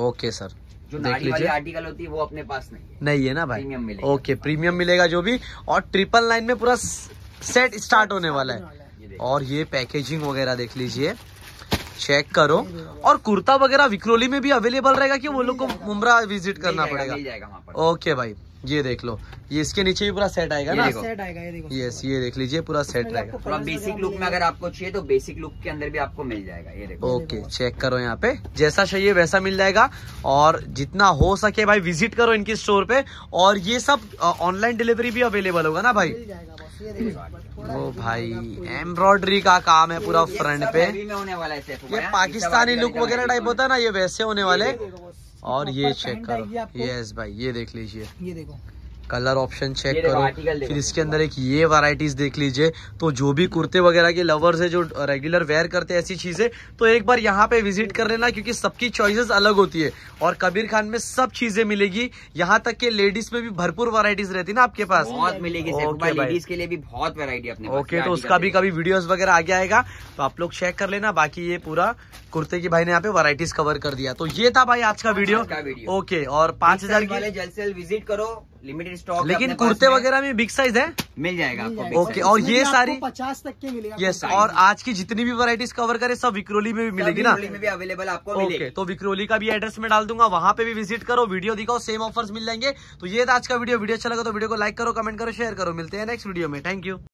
ओके सर जो देख नाड़ी वाली लीजिए। आर्टिकल होती है वो अपने पास नहीं है। नहीं है ना भाई? प्रीमियम मिलेगा। ओके प्रीमियम मिलेगा जो भी। और ट्रिपल लाइन में पूरा सेट स्टार्ट होने वाला है। और ये पैकेजिंग वगैरह देख लीजिए। चेक करो। और कुर्ता वगैरह विक्रोली में भी अवेलेबल रहेगा कि वो लोग को मुमरा विज़िट करना पड़ेगा? ओके भाई। ये देख लो। ये इसके नीचे भी पूरा सेट आएगा ये ना? देखो। सेट आएगा ये देखो। यस ये देख लीजिए पूरा सेट रहेगा थोड़ा बेसिक लुक में अगर आपको चाहिए तो बेसिक लुक के अंदर भी आपको मिल जाएगा ये देखो। ओके चेक करो यहाँ पे। जैसा चाहिए वैसा मिल जाएगा। और जितना हो सके भाई विज़िट करो इनकी स्टोर पे। और ये सब ऑनलाइन डिलीवरी भी अवेलेबल होगा ना भाई? मिल जाएगा बॉस ये देखो। थोड़ा ओ heavy भाई। एम्ब्रॉयडरी का काम है पूरा फ्रंट पे। होने वाला है ये? पाकिस्तानी लुक वगैरह टाइप होता है ना ये वैसे होने वाले। और ये चेक करो। यस भाई ये देख लीजिए। ये देखो। कलर ऑप्शन चेक करो। फिर इसके अंदर एक ये वैरायटीज देख लीजिए। तो जो भी कुर्ते वगैरह के लवर्स है जो रेगुलर वेयर करते हैं ऐसी चीज़ें तो एक बार यहाँ पे विज़िट कर लेना क्योंकि सबकी चॉइसेस अलग होती है। और कबीर खान में सब चीज़ें मिलेगी। यहाँ तक के लेडीज़ में भी भरपूर वैरायटीज रहती है ना आपके पास? बहुत मिलेगी। लेडीज़ के लिए भी बहुत वैरायटी अपने ओके तो उसका भी कभी वीडियोस वगैरह आगे आएगा तो आप लोग चेक कर लेना। बाकी ये पूरा कुर्ते की भाई ने यहाँ पे वैरायटीज कवर कर दिया। तो ये था भाई आज का वीडियो आज का वीडियो। ओके और पाँच हज़ार की जल्द से जल्द विज़िट करो लिमिटेड स्टॉक लेकिन कुर्ते वगैरह में बिग साइज़ है? मिल जाएगा आपको ओके, और ये सारी- पचास तक के मिलेगा। यस और आज की जितनी भी वराइटीज कवर करे सब विक्रोली में भी मिलेगी ना? में भी अवेलेबल आपको ओके तो विक्रोली का भी एड्रेस में डाल दूँगा वहाँ पे भी विज़िट करो वीडियो दिखाओ सेम ऑफर्स मिल जाएँगे। तो ये था आज का वीडियो वीडियो अच्छा लगा तो वीडियो को लाइक करो कमेंट करो शेयर करो। मिलते हैं नेक्स्ट वीडियो में। Thank you